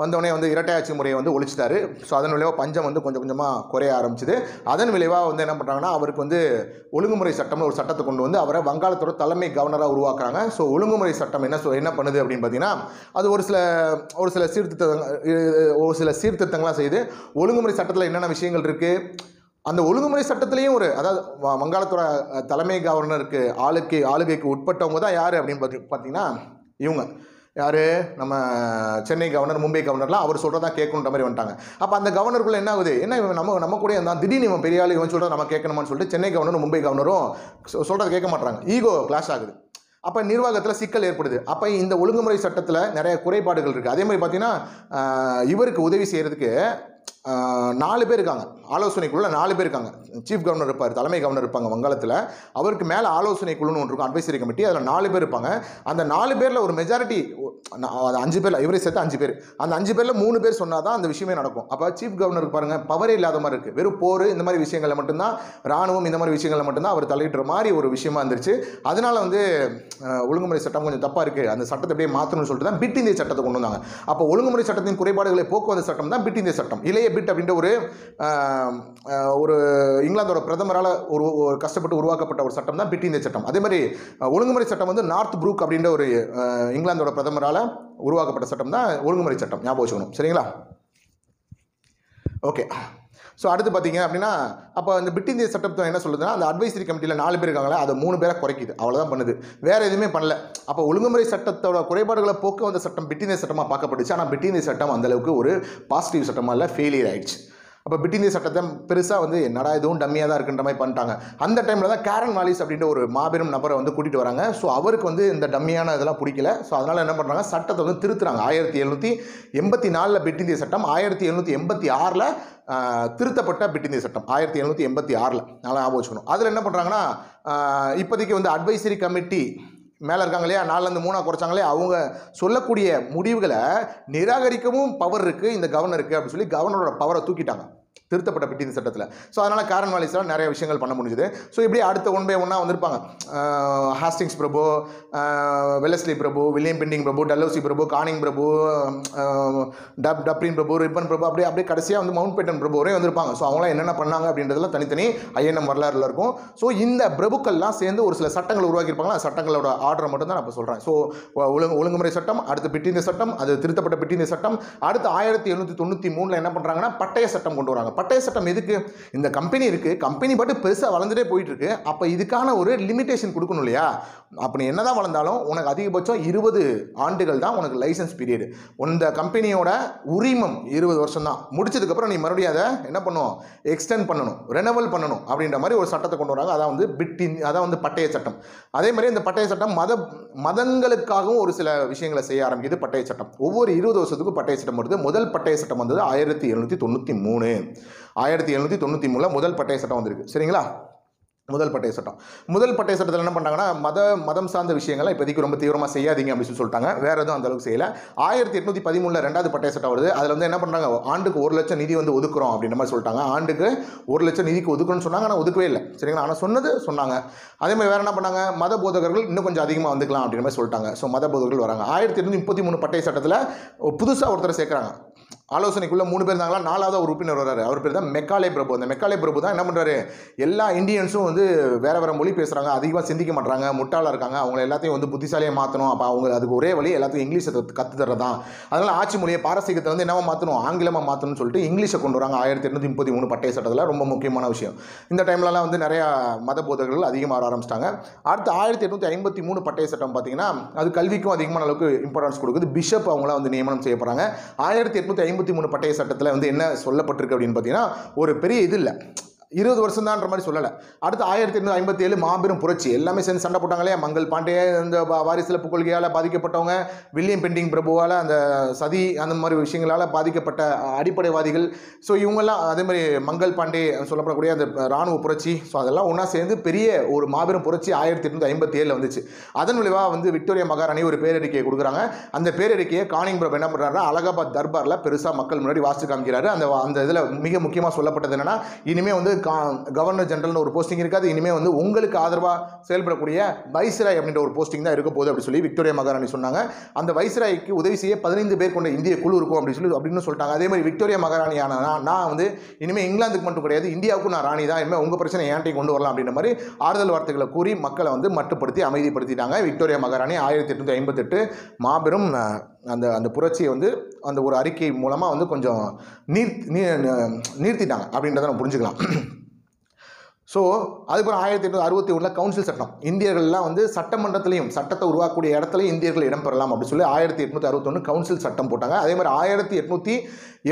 [SPEAKER 1] வந்தவொடனே வந்து இரட்டையாட்சி முறையை வந்து ஒழிச்சிட்டாரு ஸோ அதன் விளைவாக பஞ்சம் வந்து கொஞ்சம் கொஞ்சமாக குறைய ஆரம்பிச்சுது அதன் விளைவாக வந்து என்ன பண்ணுறாங்கன்னா அவருக்கு வந்து ஒழுங்குமுறை சட்டம்னு ஒரு சட்டத்தை கொண்டு வந்து அவரை வங்காளத்தோட தலைமை கவர்னராக உருவாக்குறாங்க ஸோ ஒழுங்குமுறை சட்டம் என்ன சொல் என்ன பண்ணுது அப்படின்னு பார்த்தீங்கன்னா அது ஒரு சில ஒரு சில சீர்திருத்தங்கள் ஒரு சில சீர்திருத்தங்களாக செய்யுது ஒழுங்குமுறை சட்டத்தில் என்னென்ன விஷயங்கள் இருக்குது அந்த ஒழுங்குமுறை சட்டத்திலையும் ஒரு அதாவது வங்காளத்தோட தலைமை கவர்னருக்கு ஆளுக்கு ஆளுகைக்கு உட்பட்டவங்க தான் யார் அப்படின்னு பார்த்தி பார்த்தீங்கன்னா இவங்க யார் நம்ம சென்னை கவர்னர் மும்பை கவர்னர்லாம் அவர் சொல்கிறதா கேட்கணுன்ற மாதிரி வந்துட்டாங்க அப்போ அந்த கவர்னருக்குள்ள என்ன ஆகுது என்ன இவன் நம்ம நம்ம கூட இருந்தால் திடீர்னு இவன் பெரிய ஆள் இவன் சொல்கிறத நம்ம கேட்கணுமான்னு சொல்லிட்டு சென்னை கவர்னரும் மும்பை கவர்னரும் சொல்கிறத கேட்க மாட்டாங்க ஈகோ கிளாஷ் ஆகுது அப்போ நிர்வாகத்தில் சிக்கல் ஏற்படுது அப்போ இந்த ஒழுங்குமுறை சட்டத்தில் நிறைய குறைபாடுகள் இருக்குது அதே மாதிரி பார்த்தீங்கன்னா இவருக்கு உதவி செய்கிறதுக்கு நாலு பேர் இருக்காங்க ஆலோசனைக்குள்ள நாலு பேர் இருக்காங்க சீஃப் கவர்னர் இருப்பார் தலைமை கவர்னர் இருப்பாங்க வங்காளத்தில் அவருக்கு மேலே ஆலோசனை குழுன்னு ஒன்று இருக்கும் அட்வைசரி கமிட்டி அதில் நாலு பேர் இருப்பாங்க அந்த நாலு பேரில் ஒரு மெஜாரிட்டி அது அஞ்சு பேர் இவரே சேர்த்து அஞ்சு பேர் அந்த அஞ்சு பேரில் மூணு பேர் சொன்னால் தான் அந்த விஷயமே நடக்கும் அப்போ சீஃப் கவர்னருக்கு பாருங்கள் பவரே இல்லாத மாதிரி இருக்குது வெறும் போர் இந்த மாதிரி விஷயங்களில் மட்டும்தான் ராணுவம் இந்த மாதிரி விஷயங்களில் மட்டும்தான் அவர் தலையிடுற மாதிரி ஒரு விஷயமா இருந்துச்சு அதனால் வந்து ஒழுங்குமுறை சட்டம் கொஞ்சம் தப்பாக இருக்குது அந்த சட்டத்தை அப்படியே மாற்றணும்னு சொல்லிட்டு தான் பிட் இந்திய சட்டத்தை கொண்டு வந்தாங்க அப்போ ஒழுங்குமுறை சட்டத்தின் குறைபாடுகளை வந்த சட்டம் தான் பிட் இந்திய சட்டம் இளைய பிட் அப்படின்ற ஒரு ஒரு இங்கிலாந்தோட பிரதமரால் ஒரு கஷ்டப்பட்டு உருவாக்கப்பட்ட ஒரு சட்டம் தான் பிட் இந்திய சட்டம் அதே மாதிரி ஒழுங்குமுறை சட்டம் வந்து நார்த் புரூக் அப்படின்ற ஒரு இங்கிலாந்தோட பிரதமர் அவரால் உருவாக்கப்பட்ட சட்டம் தான் ஒழுங்குமுறை சட்டம் ஞாபகம் வச்சுக்கணும் சரிங்களா ஓகே ஸோ அடுத்து பார்த்தீங்க அப்படின்னா அப்போ அந்த பிட் இந்திய சட்டத்தை என்ன சொல்லுதுன்னா அந்த அட்வைசரி கமிட்டியில் நாலு பேர் இருக்காங்களே அதை மூணு பேரை குறைக்குது அவ்வளோதான் பண்ணுது வேறு எதுவுமே பண்ணல அப்போ ஒழுங்குமுறை சட்டத்தோட குறைபாடுகளை போக்க வந்த சட்டம் பிட் இந்திய சட்டமாக பார்க்கப்பட்டுச்சு ஆனால் பிட் இந்திய சட்டம் அந்தளவுக்கு ஒரு பாசிட்டிவ் சட்டமாக இல்லை ஃபெயிலியர் ஆயிடுச்சு அப்போ பிட்டிந்திய சட்டத்தை பெருசாக வந்து என்னடா இதுவும் டம்மியாக தான் இருக்குன்ற மாதிரி பண்ணிட்டாங்க அந்த டைமில் தான் கேரன் வாலிஸ் அப்படின்ற ஒரு மாபெரும் நபரை வந்து கூட்டிகிட்டு வராங்க ஸோ அவருக்கு வந்து இந்த டம்மியான இதெல்லாம் பிடிக்கல ஸோ அதனால் என்ன பண்ணுறாங்க சட்டத்தை வந்து திருத்துறாங்க ஆயிரத்தி எழுநூற்றி எண்பத்தி நாலில் பிட்டிந்திய சட்டம் ஆயிரத்தி எழுநூற்றி எண்பத்தி ஆறில் திருத்தப்பட்ட பிட்டிந்திய சட்டம் ஆயிரத்தி எழுநூற்றி எண்பத்தி ஆறில் நல்லா ஞாபகம் வச்சுக்கணும் அதில் என்ன பண்ணுறாங்கன்னா இப்போதைக்கு வந்து அட்வைசரி கமிட்டி மேலே இருக்காங்க இல்லையா நாலுலேருந்து மூணாக குறைச்சாங்களே அவங்க சொல்லக்கூடிய முடிவுகளை நிராகரிக்கவும் பவர் இருக்குது இந்த கவர்னருக்கு அப்படின்னு சொல்லி கவர்னரோட பவரை தூக்கிட்டாங்க திருத்தப்பட்ட பிடி சட்டத்தில் ஸோ அதனால் காரன் வாலிஸ்லாம் நிறைய விஷயங்கள் பண்ண முடிஞ்சுது ஸோ இப்படி அடுத்த ஒன் பை ஒன்னாக வந்திருப்பாங்க ஹாஸ்டிங்ஸ் பிரபு வெலஸ்லி பிரபு வில்லியம் பெண்டிங் பிரபு டல்லோசி பிரபு கானிங் பிரபு டப் டப்ரின் பிரபு ரிப்பன் பிரபு அப்படியே அப்படியே கடைசியாக வந்து மவுண்ட் பேட்டன் பிரபு வரையும் வந்திருப்பாங்க ஸோ அவங்களாம் என்னென்ன பண்ணாங்க அப்படின்றதெல்லாம் தனித்தனி ஐஎன்எம் வரலாறுல இருக்கும் ஸோ இந்த பிரபுக்கள்லாம் சேர்ந்து ஒரு சில சட்டங்களை உருவாக்கியிருப்பாங்க சட்டங்களோட ஆர்டரை மட்டும் தான் நான் இப்போ சொல்கிறேன் ஸோ ஒழுங்கு ஒழுங்குமுறை சட்டம் அடுத்து பிட்டிந்த சட்டம் அது திருத்தப்பட்ட பிட்டிந்த சட்டம் அடுத்து ஆயிரத்தி எழுநூற்றி தொண்ணூற்றி மூணில் என்ன பண்ணுறாங்கன்னா பட்டய சட்டம் கொண்டு வராங்க பட்டய சட்டம் எதுக்கு இந்த கம்பெனி இருக்குது கம்பெனி பட்டு பெருசாக வளர்ந்துட்டே போயிட்டுருக்கு அப்போ இதுக்கான ஒரு லிமிட்டேஷன் கொடுக்கணும் இல்லையா அப்படி என்ன தான் வளர்ந்தாலும் உனக்கு அதிகபட்சம் இருபது ஆண்டுகள் தான் உனக்கு லைசன்ஸ் பீரியடு இந்த கம்பெனியோட உரிமம் இருபது வருஷம் தான் முடிச்சதுக்கப்புறம் நீ மறுபடியும் அதை என்ன பண்ணுவோம் எக்ஸ்டெண்ட் பண்ணணும் ரெனவல் பண்ணணும் அப்படின்ற மாதிரி ஒரு சட்டத்தை கொண்டு வராங்க அதான் வந்து பிட்டின் அதான் வந்து பட்டய சட்டம் அதே மாதிரி இந்த பட்டய சட்டம் மத மதங்களுக்காகவும் ஒரு சில விஷயங்களை செய்ய ஆரம்பிக்குது பட்டய சட்டம் ஒவ்வொரு இருபது வருஷத்துக்கும் பட்டய சட்டம் வருது முதல் பட்டய சட்டம் வந்தது ஆயிரத்தி எழுநூற்றி தொண்ணூற்றி மூணு ஆயிரத்தி எழுநூற்றி தொண்ணூற்றி மூணில் முதல் பட்டய சட்டம் வந்திருக்கு சரிங்களா முதல் பட்டய சட்டம் முதல் பட்டய சட்டத்தில் என்ன பண்ணுறாங்கன்னா மத மதம் சார்ந்த விஷயங்கள்லாம் இப்போதைக்கு ரொம்ப தீவிரமாக செய்யாதீங்க அப்படின்னு சொல்லிட்டாங்க வேறு எதுவும் அந்தளவுக்கு செய்யலை ஆயிரத்தி எட்நூற்றி பதிமூணில் ரெண்டாவது பட்டய சட்டம் வருது அதில் வந்து என்ன பண்ணுறாங்க ஆண்டுக்கு ஒரு லட்சம் நிதி வந்து ஒதுக்குறோம் அப்படின்ற மாதிரி சொல்லிட்டாங்க ஆண்டுக்கு ஒரு லட்சம் நிதிக்கு ஒதுக்குறோன்னு சொன்னாங்க ஆனால் ஒதுக்கவே இல்லை சரிங்களா ஆனால் சொன்னது சொன்னாங்க அதே மாதிரி வேறு என்ன பண்ணாங்க மத போதகர்கள் இன்னும் கொஞ்சம் அதிகமாக வந்துக்கலாம் அப்படின்ற மாதிரி சொல்லிட்டாங்க ஸோ மத போதகர்கள் வராங்க ஆயிரத்தி எட்நூற்றி முப்பத்தி மூணு பட்டய சட்டத்தில் புதுசாக ஒருத்தரை சேர்க்குறாங்க ஆலோசனைக்குள்ளே மூணு பேர் இருந்தாங்களா நாலாவது உறுப்பினர் வராரு அவர் பேர் தான் மெக்காலே பிரபு அந்த மெக்காலே பிரபு தான் என்ன பண்ணுறாரு எல்லா இந்தியன்ஸும் வந்து வேறு வேறு மொழி பேசுகிறாங்க அதிகமாக சிந்திக்க மாட்டாங்க முட்டாளாக இருக்காங்க அவங்க எல்லாத்தையும் வந்து புத்திசாலியாக மாற்றணும் அப்போ அவங்க அதுக்கு ஒரே வழி எல்லாத்தையும் இங்கிலீஷை கற்று தர்றதான் அதனால் ஆட்சி மொழியை பாரசீகத்தை வந்து என்னவா மாற்றணும் ஆங்கிலமாக மாற்றணும்னு சொல்லிட்டு இங்கிலீஷை கொண்டு வராங்க ஆயிரத்தி எட்நூற்றி முப்பத்தி மூணு பட்டய சட்டத்தில் ரொம்ப முக்கியமான விஷயம் இந்த டைம்லலாம் வந்து நிறையா மத போதகர்கள் அதிகமாக வர ஆரம்பிச்சிட்டாங்க அடுத்து ஆயிரத்தி எட்நூற்றி ஐம்பத்தி மூணு பட்டய சட்டம் பார்த்தீங்கன்னா அது கல்விக்கும் அதிகமான அளவுக்கு இம்பார்ட்டன்ஸ் கொடுக்குது பிஷப் அவங்களாம் வந்து நியமனம் செய்யப்படுறாங்க ஆயிரத்தி எட்நூற்றி ஐம்பத்தி மூணு பட்டய சட்டத்தில் வந்து என்ன சொல்லப்பட்டிருக்கு அப்படின்னு பார்த்தீங்கன்னா ஒரு பெரிய இது இல்லை இருபது வருஷம் தான்ற மாதிரி சொல்லலை அடுத்து ஆயிரத்தி எண்ணூற்றி ஐம்பத்தி ஏழு மாபெரும் புரட்சி எல்லாமே சேர்ந்து சண்டை போட்டாங்களே மங்கள் பாண்டே இந்த வாரிசில் கொள்கையால் பாதிக்கப்பட்டவங்க வில்லியம் பெண்டிங் பிரபுவால் அந்த சதி அந்த மாதிரி விஷயங்களால் பாதிக்கப்பட்ட அடிப்படைவாதிகள் ஸோ இவங்கெல்லாம் அதே மாதிரி மங்கள் பாண்டே சொல்லப்படக்கூடிய அந்த இராணுவ புரட்சி ஸோ அதெல்லாம் ஒன்றா சேர்ந்து பெரிய ஒரு மாபெரும் புரட்சி ஆயிரத்தி எட்நூற்றி ஐம்பத்தி ஏழில் வந்துச்சு அதன் விளைவாக வந்து விக்டோரியா மகாராணி ஒரு பேரறிக்கையை கொடுக்குறாங்க அந்த பேரறிக்கையை காணிங் பிரபு என்ன பண்ணுறாரு அலகாபாத் தர்பாரில் பெருசாக மக்கள் முன்னாடி வாசித்து காமிக்கிறாரு அந்த அந்த இதில் மிக முக்கியமாக சொல்லப்பட்டது என்னென்னா இனிமேல் வந்து கா கவர்னர் ஜென்ரல்னு ஒரு போஸ்டிங் இருக்காது இனிமேல் வந்து உங்களுக்கு ஆதரவாக செயல்படக்கூடிய வைஸ்ராய் அப்படின்ற ஒரு போஸ்டிங் தான் இருக்க போகுது அப்படின்னு சொல்லி விக்டோரியா மகாராணி சொன்னாங்க அந்த வைஸ்ராய்க்கு உதவி செய்ய பதினைந்து பேர் கொண்ட இந்திய குழு இருக்கும் அப்படின்னு சொல்லி அப்படின்னு சொல்லிட்டாங்க அதே மாதிரி விக்டோரியா மகாராணியான நான் வந்து இனிமேல் இங்கிலாந்துக்கு மட்டும் கிடையாது இந்தியாவுக்கும் நான் ராணி தான் இனிமேல் உங்கள் பிரச்சனை ஏன்ட்டி கொண்டு வரலாம் அப்படின்ற மாதிரி ஆறுதல் வார்த்தைகளை கூறி மக்களை வந்து மட்டுப்படுத்தி அமைதிப்படுத்திட்டாங்க விக்டோரியா மகாராணி ஆயிரத்தி எட்நூற்றி ஐம்பத்தெட்டு மாபெரும் அந்த அந்த புரட்சியை வந்து அந்த ஒரு அறிக்கை மூலமாக வந்து கொஞ்சம் நீர் நீ நீர்த்திட்டாங்க அப்படின்றத நம்ம புரிஞ்சுக்கலாம் ஸோ அதுக்கப்புறம் ஆயிரத்தி எட்நூற்றி அறுபத்தி ஒன்றில் கவுன்சில் சட்டம் இந்தியர்கள்லாம் வந்து சட்டமன்றத்திலையும் சட்டத்தை உருவாக்கக்கூடிய இடத்துல இந்தியர்கள் இடம்பெறலாம் அப்படின்னு சொல்லி ஆயிரத்தி எட்நூற்றி அறுபத்தொன்று கவுன்சில் சட்டம் போட்டாங்க அதே மாதிரி ஆயிரத்தி எட்நூற்றி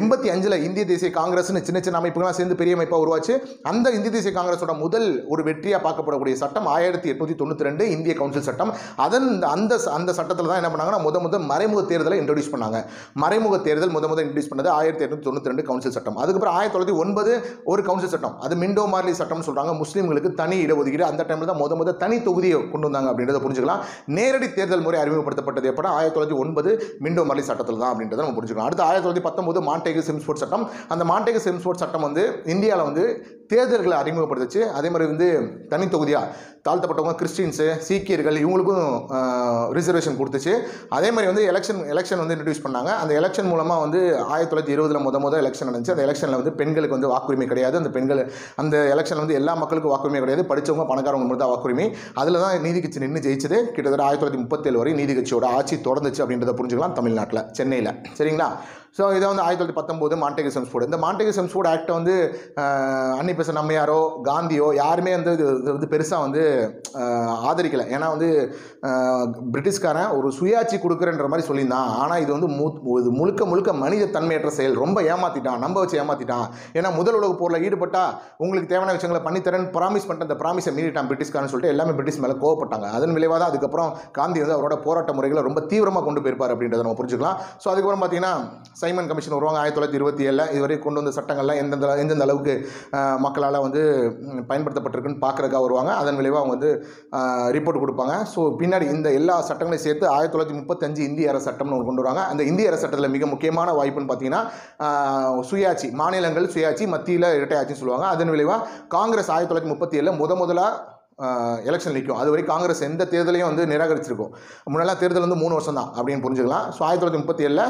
[SPEAKER 1] எண்பத்தி அஞ்சில் இந்திய தேசிய காங்கிரஸ்னு சின்ன சின்ன அமைப்புகள்லாம் சேர்ந்து பெரிய அமைப்பாக உருவாச்சு அந்த இந்திய தேசிய காங்கிரஸோட முதல் ஒரு வெற்றியாக பார்க்கப்படக்கூடிய சட்டம் ஆயிரத்தி எட்நூற்றி தொண்ணூற்றி ரெண்டு இந்திய கவுன்சில் சட்டம் அதன் அந்த அந்த சட்டத்தில் தான் என்ன பண்ணாங்கன்னா முத முத மறைமுக தேர்தலை இன்ட்ரடியூஸ் பண்ணாங்க மறைமுக தேர்தல் முத முத இன்ட்ரடியூஸ் பண்ணது ஆயிரத்தி எட்நூற்றி தொண்ணூற்றி ரெண்டு கவுன்சில் சட்டம் அதுக்கப்புறம் ஆயிரத்தி தொள்ளாயிரத்தி ஒன்பது ஒரு கவுன்சில் சட்டம் அது மிண்டோ மார்லி சட்டம்னு சொல்கிறாங்க வந்தாங்க முஸ்லீம்களுக்கு தனி இடஒதுக்கீடு அந்த டைமில் தான் முத முத தனி தொகுதியை கொண்டு வந்தாங்க அப்படின்றத புரிஞ்சுக்கலாம் நேரடி தேர்தல் முறை அறிமுகப்படுத்தப்பட்டது எப்படி ஆயிரத்தி தொள்ளாயிரத்தி ஒன்பது மிண்டோ மல்லி சட்டத்தில் தான் அப்படின்றத நம்ம புரிஞ்சுக்கலாம் அடுத்து ஆயிரத்தி தொள்ளாயிரத்தி பத்தொம்பது மாண்டேகு சிம்ஸ்போர்ட் சட்டம் அந்த மாண்டேகு சிம்ஸ்போர்ட் சட்டம் வந்து இந்தியாவில் வந்து தேர்தல்களை அறிமுகப்படுத்துச்சு அதே மாதிரி வந்து தனி தொகுதியாக தாழ்த்தப்பட்டவங்க கிறிஸ்டின்ஸு சீக்கியர்கள் இவங்களுக்கும் ரிசர்வேஷன் கொடுத்துச்சு அதே மாதிரி வந்து எலெக்ஷன் எலெக்ஷன் வந்து இன்ட்ரடியூஸ் பண்ணாங்க அந்த எலெக்ஷன் மூலமாக வந்து ஆயிரத்தி தொள்ளாயிரத்தி இருபதில் முத முதல் எலெக்ஷன் நடந்துச்சு அந்த எலெக்ஷனில் வந்து பெண்களுக்கு வந்து வாக்குரிமை கிடையாது அந்த பெண்கள் அந்த எலெக்ஷன் வந்து எல்லா எல்லா மக்களுக்கும் வாக்குரிமை கிடையாது படித்தவங்க பணக்காரவங்க மட்டும் தான் வாக்குரிமை அதில் தான் நீதி கட்சி நின்று ஜெயிச்சது கிட்டத்தட்ட ஆயிரத்தி தொள்ளாயிரத்தி முப்பத்தேழு வரை நீதி கட்சியோட ஆட்சி தொடர்ந்துச்சு அப்படின்றத புரிஞ்சுக்கலாம் தமிழ்நாட்டில் சென்னையில் சரிங்களா ஸோ இதை வந்து ஆயிரத்தி தொள்ளாயிரத்தி பத்தொம்போது மாண்டேக செம்ஸ்ஃபோர்டு இந்த மாண்டேக செம்ஸ்ஃபோர்டு ஆக்டை வந்து அன்னி பெசன் அம்மையாரோ காந்தியோ யாருமே வந்து இது வந்து பெருசாக வந்து ஆதரிக்கலை ஏன்னா வந்து பிரிட்டிஷ்காரன் ஒரு சுயாட்சி கொடுக்குறன்ற மாதிரி சொல்லியிருந்தான் ஆனால் இது வந்து மு இது முழுக்க முழுக்க மனித தன்மையற்ற செயல் ரொம்ப ஏமாற்றிட்டான் நம்ப வச்சு ஏமாற்றிட்டான் ஏன்னா முதல் உலக போரில் ஈடுபட்டா உங்களுக்கு தேவையான விஷயங்களை பண்ணித்தரேன் ப்ராமிஸ் பண்ணிட்டு அந்த ப்ராமிஸை மீறிட்டான் பிரிட்டிஷ்காரன் சொல்லிட்டு எல்லாமே பிரிட்டிஷ் மேலே கோவப்பட்டாங்க அதன் விளைவாக தான் அதுக்கப்புறம் காந்தி வந்து அவரோட போராட்ட முறைகளை ரொம்ப தீவிரமாக கொண்டு போயிருப்பார் அப்படின்றத நம்ம புரிஞ்சுக்கலாம் ஸோ அதுக்கப்புறம் பார்த்தீங்கன்னா சைமன் கமிஷன் வருவாங்க ஆயிரத்தி தொள்ளாயிரத்தி இருபத்தி ஏழில் இதுவரை கொண்டு வந்த சட்டங்கள்லாம் எந்தெந்த எந்தெந்த அளவுக்கு மக்களால் வந்து பயன்படுத்தப்பட்டிருக்குன்னு பார்க்குறக்காக வருவாங்க அதன் விளைவாக அவங்க வந்து ரிப்போர்ட் கொடுப்பாங்க ஸோ பின்னாடி இந்த எல்லா சட்டங்களையும் சேர்த்து ஆயிரத்தி தொள்ளாயிரத்தி முப்பத்தஞ்சு இந்திய அரசு சட்டம்னு ஒன்று கொண்டு வராங்க அந்த இந்திய அரசு சட்டத்தில் மிக முக்கியமான வாய்ப்புன்னு பார்த்தீங்கன்னா சுயாட்சி மாநிலங்கள் சுயாட்சி மத்தியில் இரட்டையாட்சின்னு சொல்லுவாங்க அதன் விளைவாக காங்கிரஸ் ஆயிரத்தி தொள்ளாயிரத்தி முப்பத்தி ஏழில் முத முதலாக எலெக்ஷன் நிற்கும் அது வரைக்கும் காங்கிரஸ் எந்த தேர்தலையும் வந்து நிராகரிச்சிருக்கும் முன்னெல்லாம் தேர்தல் வந்து மூணு வருஷம் தான் அப்படின்னு புரிஞ்சுக்கலாம் ஸோ ஆயிரத்தி தொள்ளாயிரத்தி முப்பத்தி ஏழில்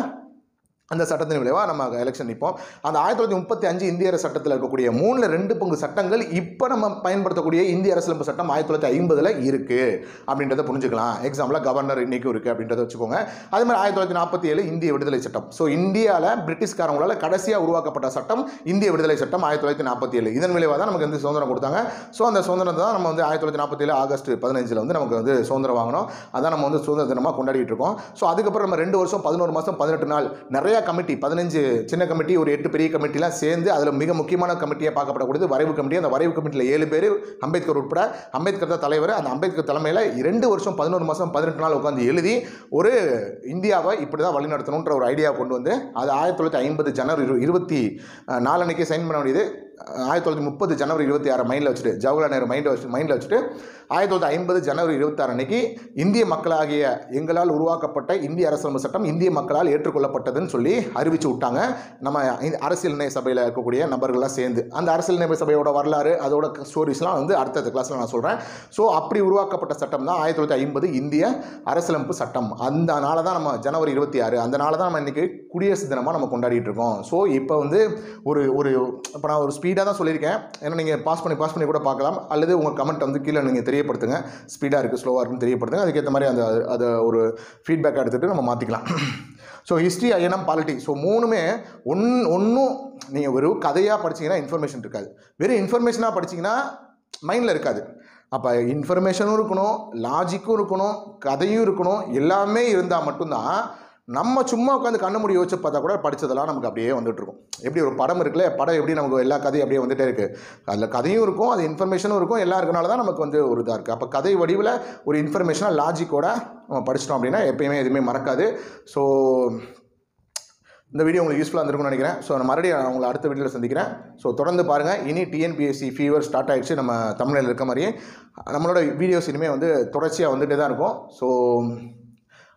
[SPEAKER 1] அந்த சட்டத்தின் விளைவாக நம்ம எலெக்ஷன் நிற்போம் அந்த ஆயிரத்தி தொள்ளாயிரத்தி முப்பத்தி அஞ்சு இந்திய அரசு சட்டத்தில் இருக்கக்கூடிய மூணில் ரெண்டு பங்கு சட்டங்கள் இப்போ நம்ம பயன்படுத்தக்கூடிய இந்திய அரசியலமைப்பு சட்டம் ஆயிரத்தி தொள்ளாயிரத்தி ஐம்பதில் இருக்குது அப்படின்றத புரிஞ்சுக்கலாம் எக்ஸாம்பிளாக கவர்னர் இன்றைக்கும் இருக்குது அப்படின்றத வச்சுக்கோங்க அதே மாதிரி ஆயிரத்தி தொள்ளாயிரத்தி நாற்பத்தி ஏழு இந்திய விடுதலை சட்டம் ஸோ இந்தியாவில் பிரிட்டிஷ்காரங்களால் கடைசியாக உருவாக்கப்பட்ட சட்டம் இந்திய விடுதலை சட்டம் ஆயிரத்தி தொள்ளாயிரத்தி நாற்பத்தி ஏழு இதன் விளைவாக தான் நமக்கு வந்து சுதந்திரம் கொடுத்தாங்க ஸோ அந்த சுதந்திரத்தை தான் நம்ம வந்து ஆயிரத்தி தொள்ளாயிரத்தி நாற்பத்தி ஏழு ஆகஸ்ட் பதினஞ்சில் வந்து நமக்கு வந்து சுதந்திரம் வாங்கினோம் அதான் நம்ம வந்து சுதந்திர தினமாக கொண்டாடிட்டு இருக்கோம் ஸோ அதுக்கப்புறம் நம்ம ரெண்டு வருஷம் பதினோரு மாதம் பதினெட்டு நாள் நிறையா கமிட்டி பதினஞ்சு சின்ன கமிட்டி ஒரு எட்டு பெரிய கமிட்டிலாம் சேர்ந்து அதில் மிக முக்கியமான கமிட்டியாக பார்க்கப்படக்கூடியது வரைவு கமிட்டி அந்த வரைவு கமிட்டியில் ஏழு பேர் அம்பேத்கர் உட்பட அம்பேத்கர் தான் தலைவர் அந்த அம்பேத்கர் தலைமையில் இரண்டு வருஷம் பதினோரு மாதம் பதினெட்டு நாள் உட்காந்து எழுதி ஒரு இந்தியாவை இப்படி தான் வழிநடத்தணுன்ற ஒரு ஐடியா கொண்டு வந்து அது ஆயிரத்தி தொள்ளாயிரத்தி ஐம்பது ஜனவரி இருபத்தி நாலனைக்கு சைன் பண்ண வேண்டியது ஆயிரத்தி தொள்ளாயிரத்தி முப்பது ஜனவரி இருபத்தி ஆறு மைண்டில் வச்சுட்டு ஜவஹர்லால் நேரு மைண்டில் வச்சு மைண்டில் வச்சுட்டு ஆயிரத்தி தொள்ளாயிரத்தி ஐம்பது ஜனவரி இருபத்தாறு அன்னைக்கு இந்திய மக்களாகிய எங்களால் உருவாக்கப்பட்ட இந்திய அரசியலமைப்பு சட்டம் இந்திய மக்களால் ஏற்றுக்கொள்ளப்பட்டதுன்னு சொல்லி அறிவிச்சு விட்டாங்க நம்ம அரசியல் நிலைய சபையில் இருக்கக்கூடிய நபர்கள்லாம் சேர்ந்து அந்த அரசியல் நிலைய சபையோட வரலாறு அதோட ஸ்டோரிஸ்லாம் வந்து அடுத்தடுத்த கிளாஸில் நான் சொல்கிறேன் ஸோ அப்படி உருவாக்கப்பட்ட சட்டம் தான் ஆயிரத்தி தொள்ளாயிரத்தி ஐம்பது இந்திய அரசியலமைப்பு சட்டம் அந்த நாளை தான் நம்ம ஜனவரி இருபத்தி ஆறு அந்த நாளை தான் நம்ம இன்றைக்கி குடியரசு தினமாக நம்ம கொண்டாடிட்டு இருக்கோம் ஸோ இப்போ வந்து ஒரு ஒரு இப்போ நான் ஒரு ஸ்பீடாக தான் சொல்லியிருக்கேன் ஏன்னா நீங்கள் பாஸ் பண்ணி பாஸ் பண்ணி கூட பார்க்கலாம் அல்லது உங்கள் கமெண்ட் வந்து கீழே நீங்கள் தெரிய தெரியப்படுத்துங்க ஸ்பீடாக இருக்குது ஸ்லோவாக இருக்குன்னு தெரியப்படுத்துங்க அதுக்கேற்ற மாதிரி அந்த அதை ஒரு ஃபீட்பேக் எடுத்துகிட்டு நம்ம மாற்றிக்கலாம் so history INM polity so மூணுமே ஒன் ஒன்றும் நீங்கள் வெறும் கதையாக படிச்சிங்கன்னா இன்ஃபர்மேஷன் இருக்காது வெறும் இன்ஃபர்மேஷனாக படிச்சிங்கன்னா மைண்டில் இருக்காது அப்போ இன்ஃபர்மேஷனும் இருக்கணும் லாஜிக்கும் இருக்கணும் கதையும் இருக்கணும் எல்லாமே இருந்தால் மட்டும்தான் நம்ம சும்மா உட்காந்து கண்ணு முடி யோசிச்சு பார்த்தா கூட படித்ததெல்லாம் நமக்கு அப்படியே வந்துட்டு இருக்கும் எப்படி ஒரு படம் இருக்குல்ல படம் எப்படி நமக்கு எல்லா கதையும் அப்படியே வந்துகிட்டே இருக்குது அதில் கதையும் இருக்கும் அது இன்ஃபர்மேஷனும் இருக்கும் எல்லா இருக்கனால தான் நமக்கு வந்து ஒரு இதாக இருக்குது அப்போ கதை வடிவில் ஒரு இன்ஃபர்மேஷனாக லாஜிக்கோட நம்ம படிச்சிட்டோம் அப்படின்னா எப்பயுமே எதுவுமே மறக்காது ஸோ இந்த வீடியோ உங்களுக்கு யூஸ்ஃபுல்லாக இருந்திருக்கும்னு நினைக்கிறேன் ஸோ நான் மறுபடியும் நான் உங்களை அடுத்த வீடியோவில் சந்திக்கிறேன் ஸோ தொடர்ந்து பாருங்கள் இனி டிஎன்பிஎஸ்சி ஃபீவர் ஸ்டார்ட் ஆகிடுச்சு நம்ம தமிழில் இருக்க மாதிரியே நம்மளோட வீடியோஸ் இனிமேல் வந்து தொடர்ச்சியாக வந்துகிட்டே தான் இருக்கும் ஸோ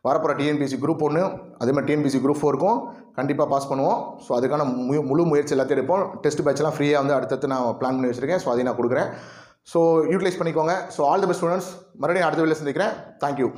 [SPEAKER 1] வரப்போகிற டிஎன்பிசி குரூப் ஒன்று அதேமாதிரி டிஎன்பிசி குரூப் ஃபோருக்கும் கண்டிப்பாக பாஸ் பண்ணுவோம் ஸோ அதுக்கான மு முழு முயற்சி எல்லாத்தையும் எடுப்போம் டெஸ்ட் பேட்ச்லாம் ஃப்ரீயாக வந்து அடுத்தடுத்து நான் பிளான் பண்ணி வச்சுருக்கேன் ஸோ அதை நான் கொடுக்குறேன் ஸோ யூட்டிலைஸ் பண்ணிக்கோங்க so all the best students மறுபடியும் அடுத்த வேலை சந்திக்கிறேன் தேங்க்யூ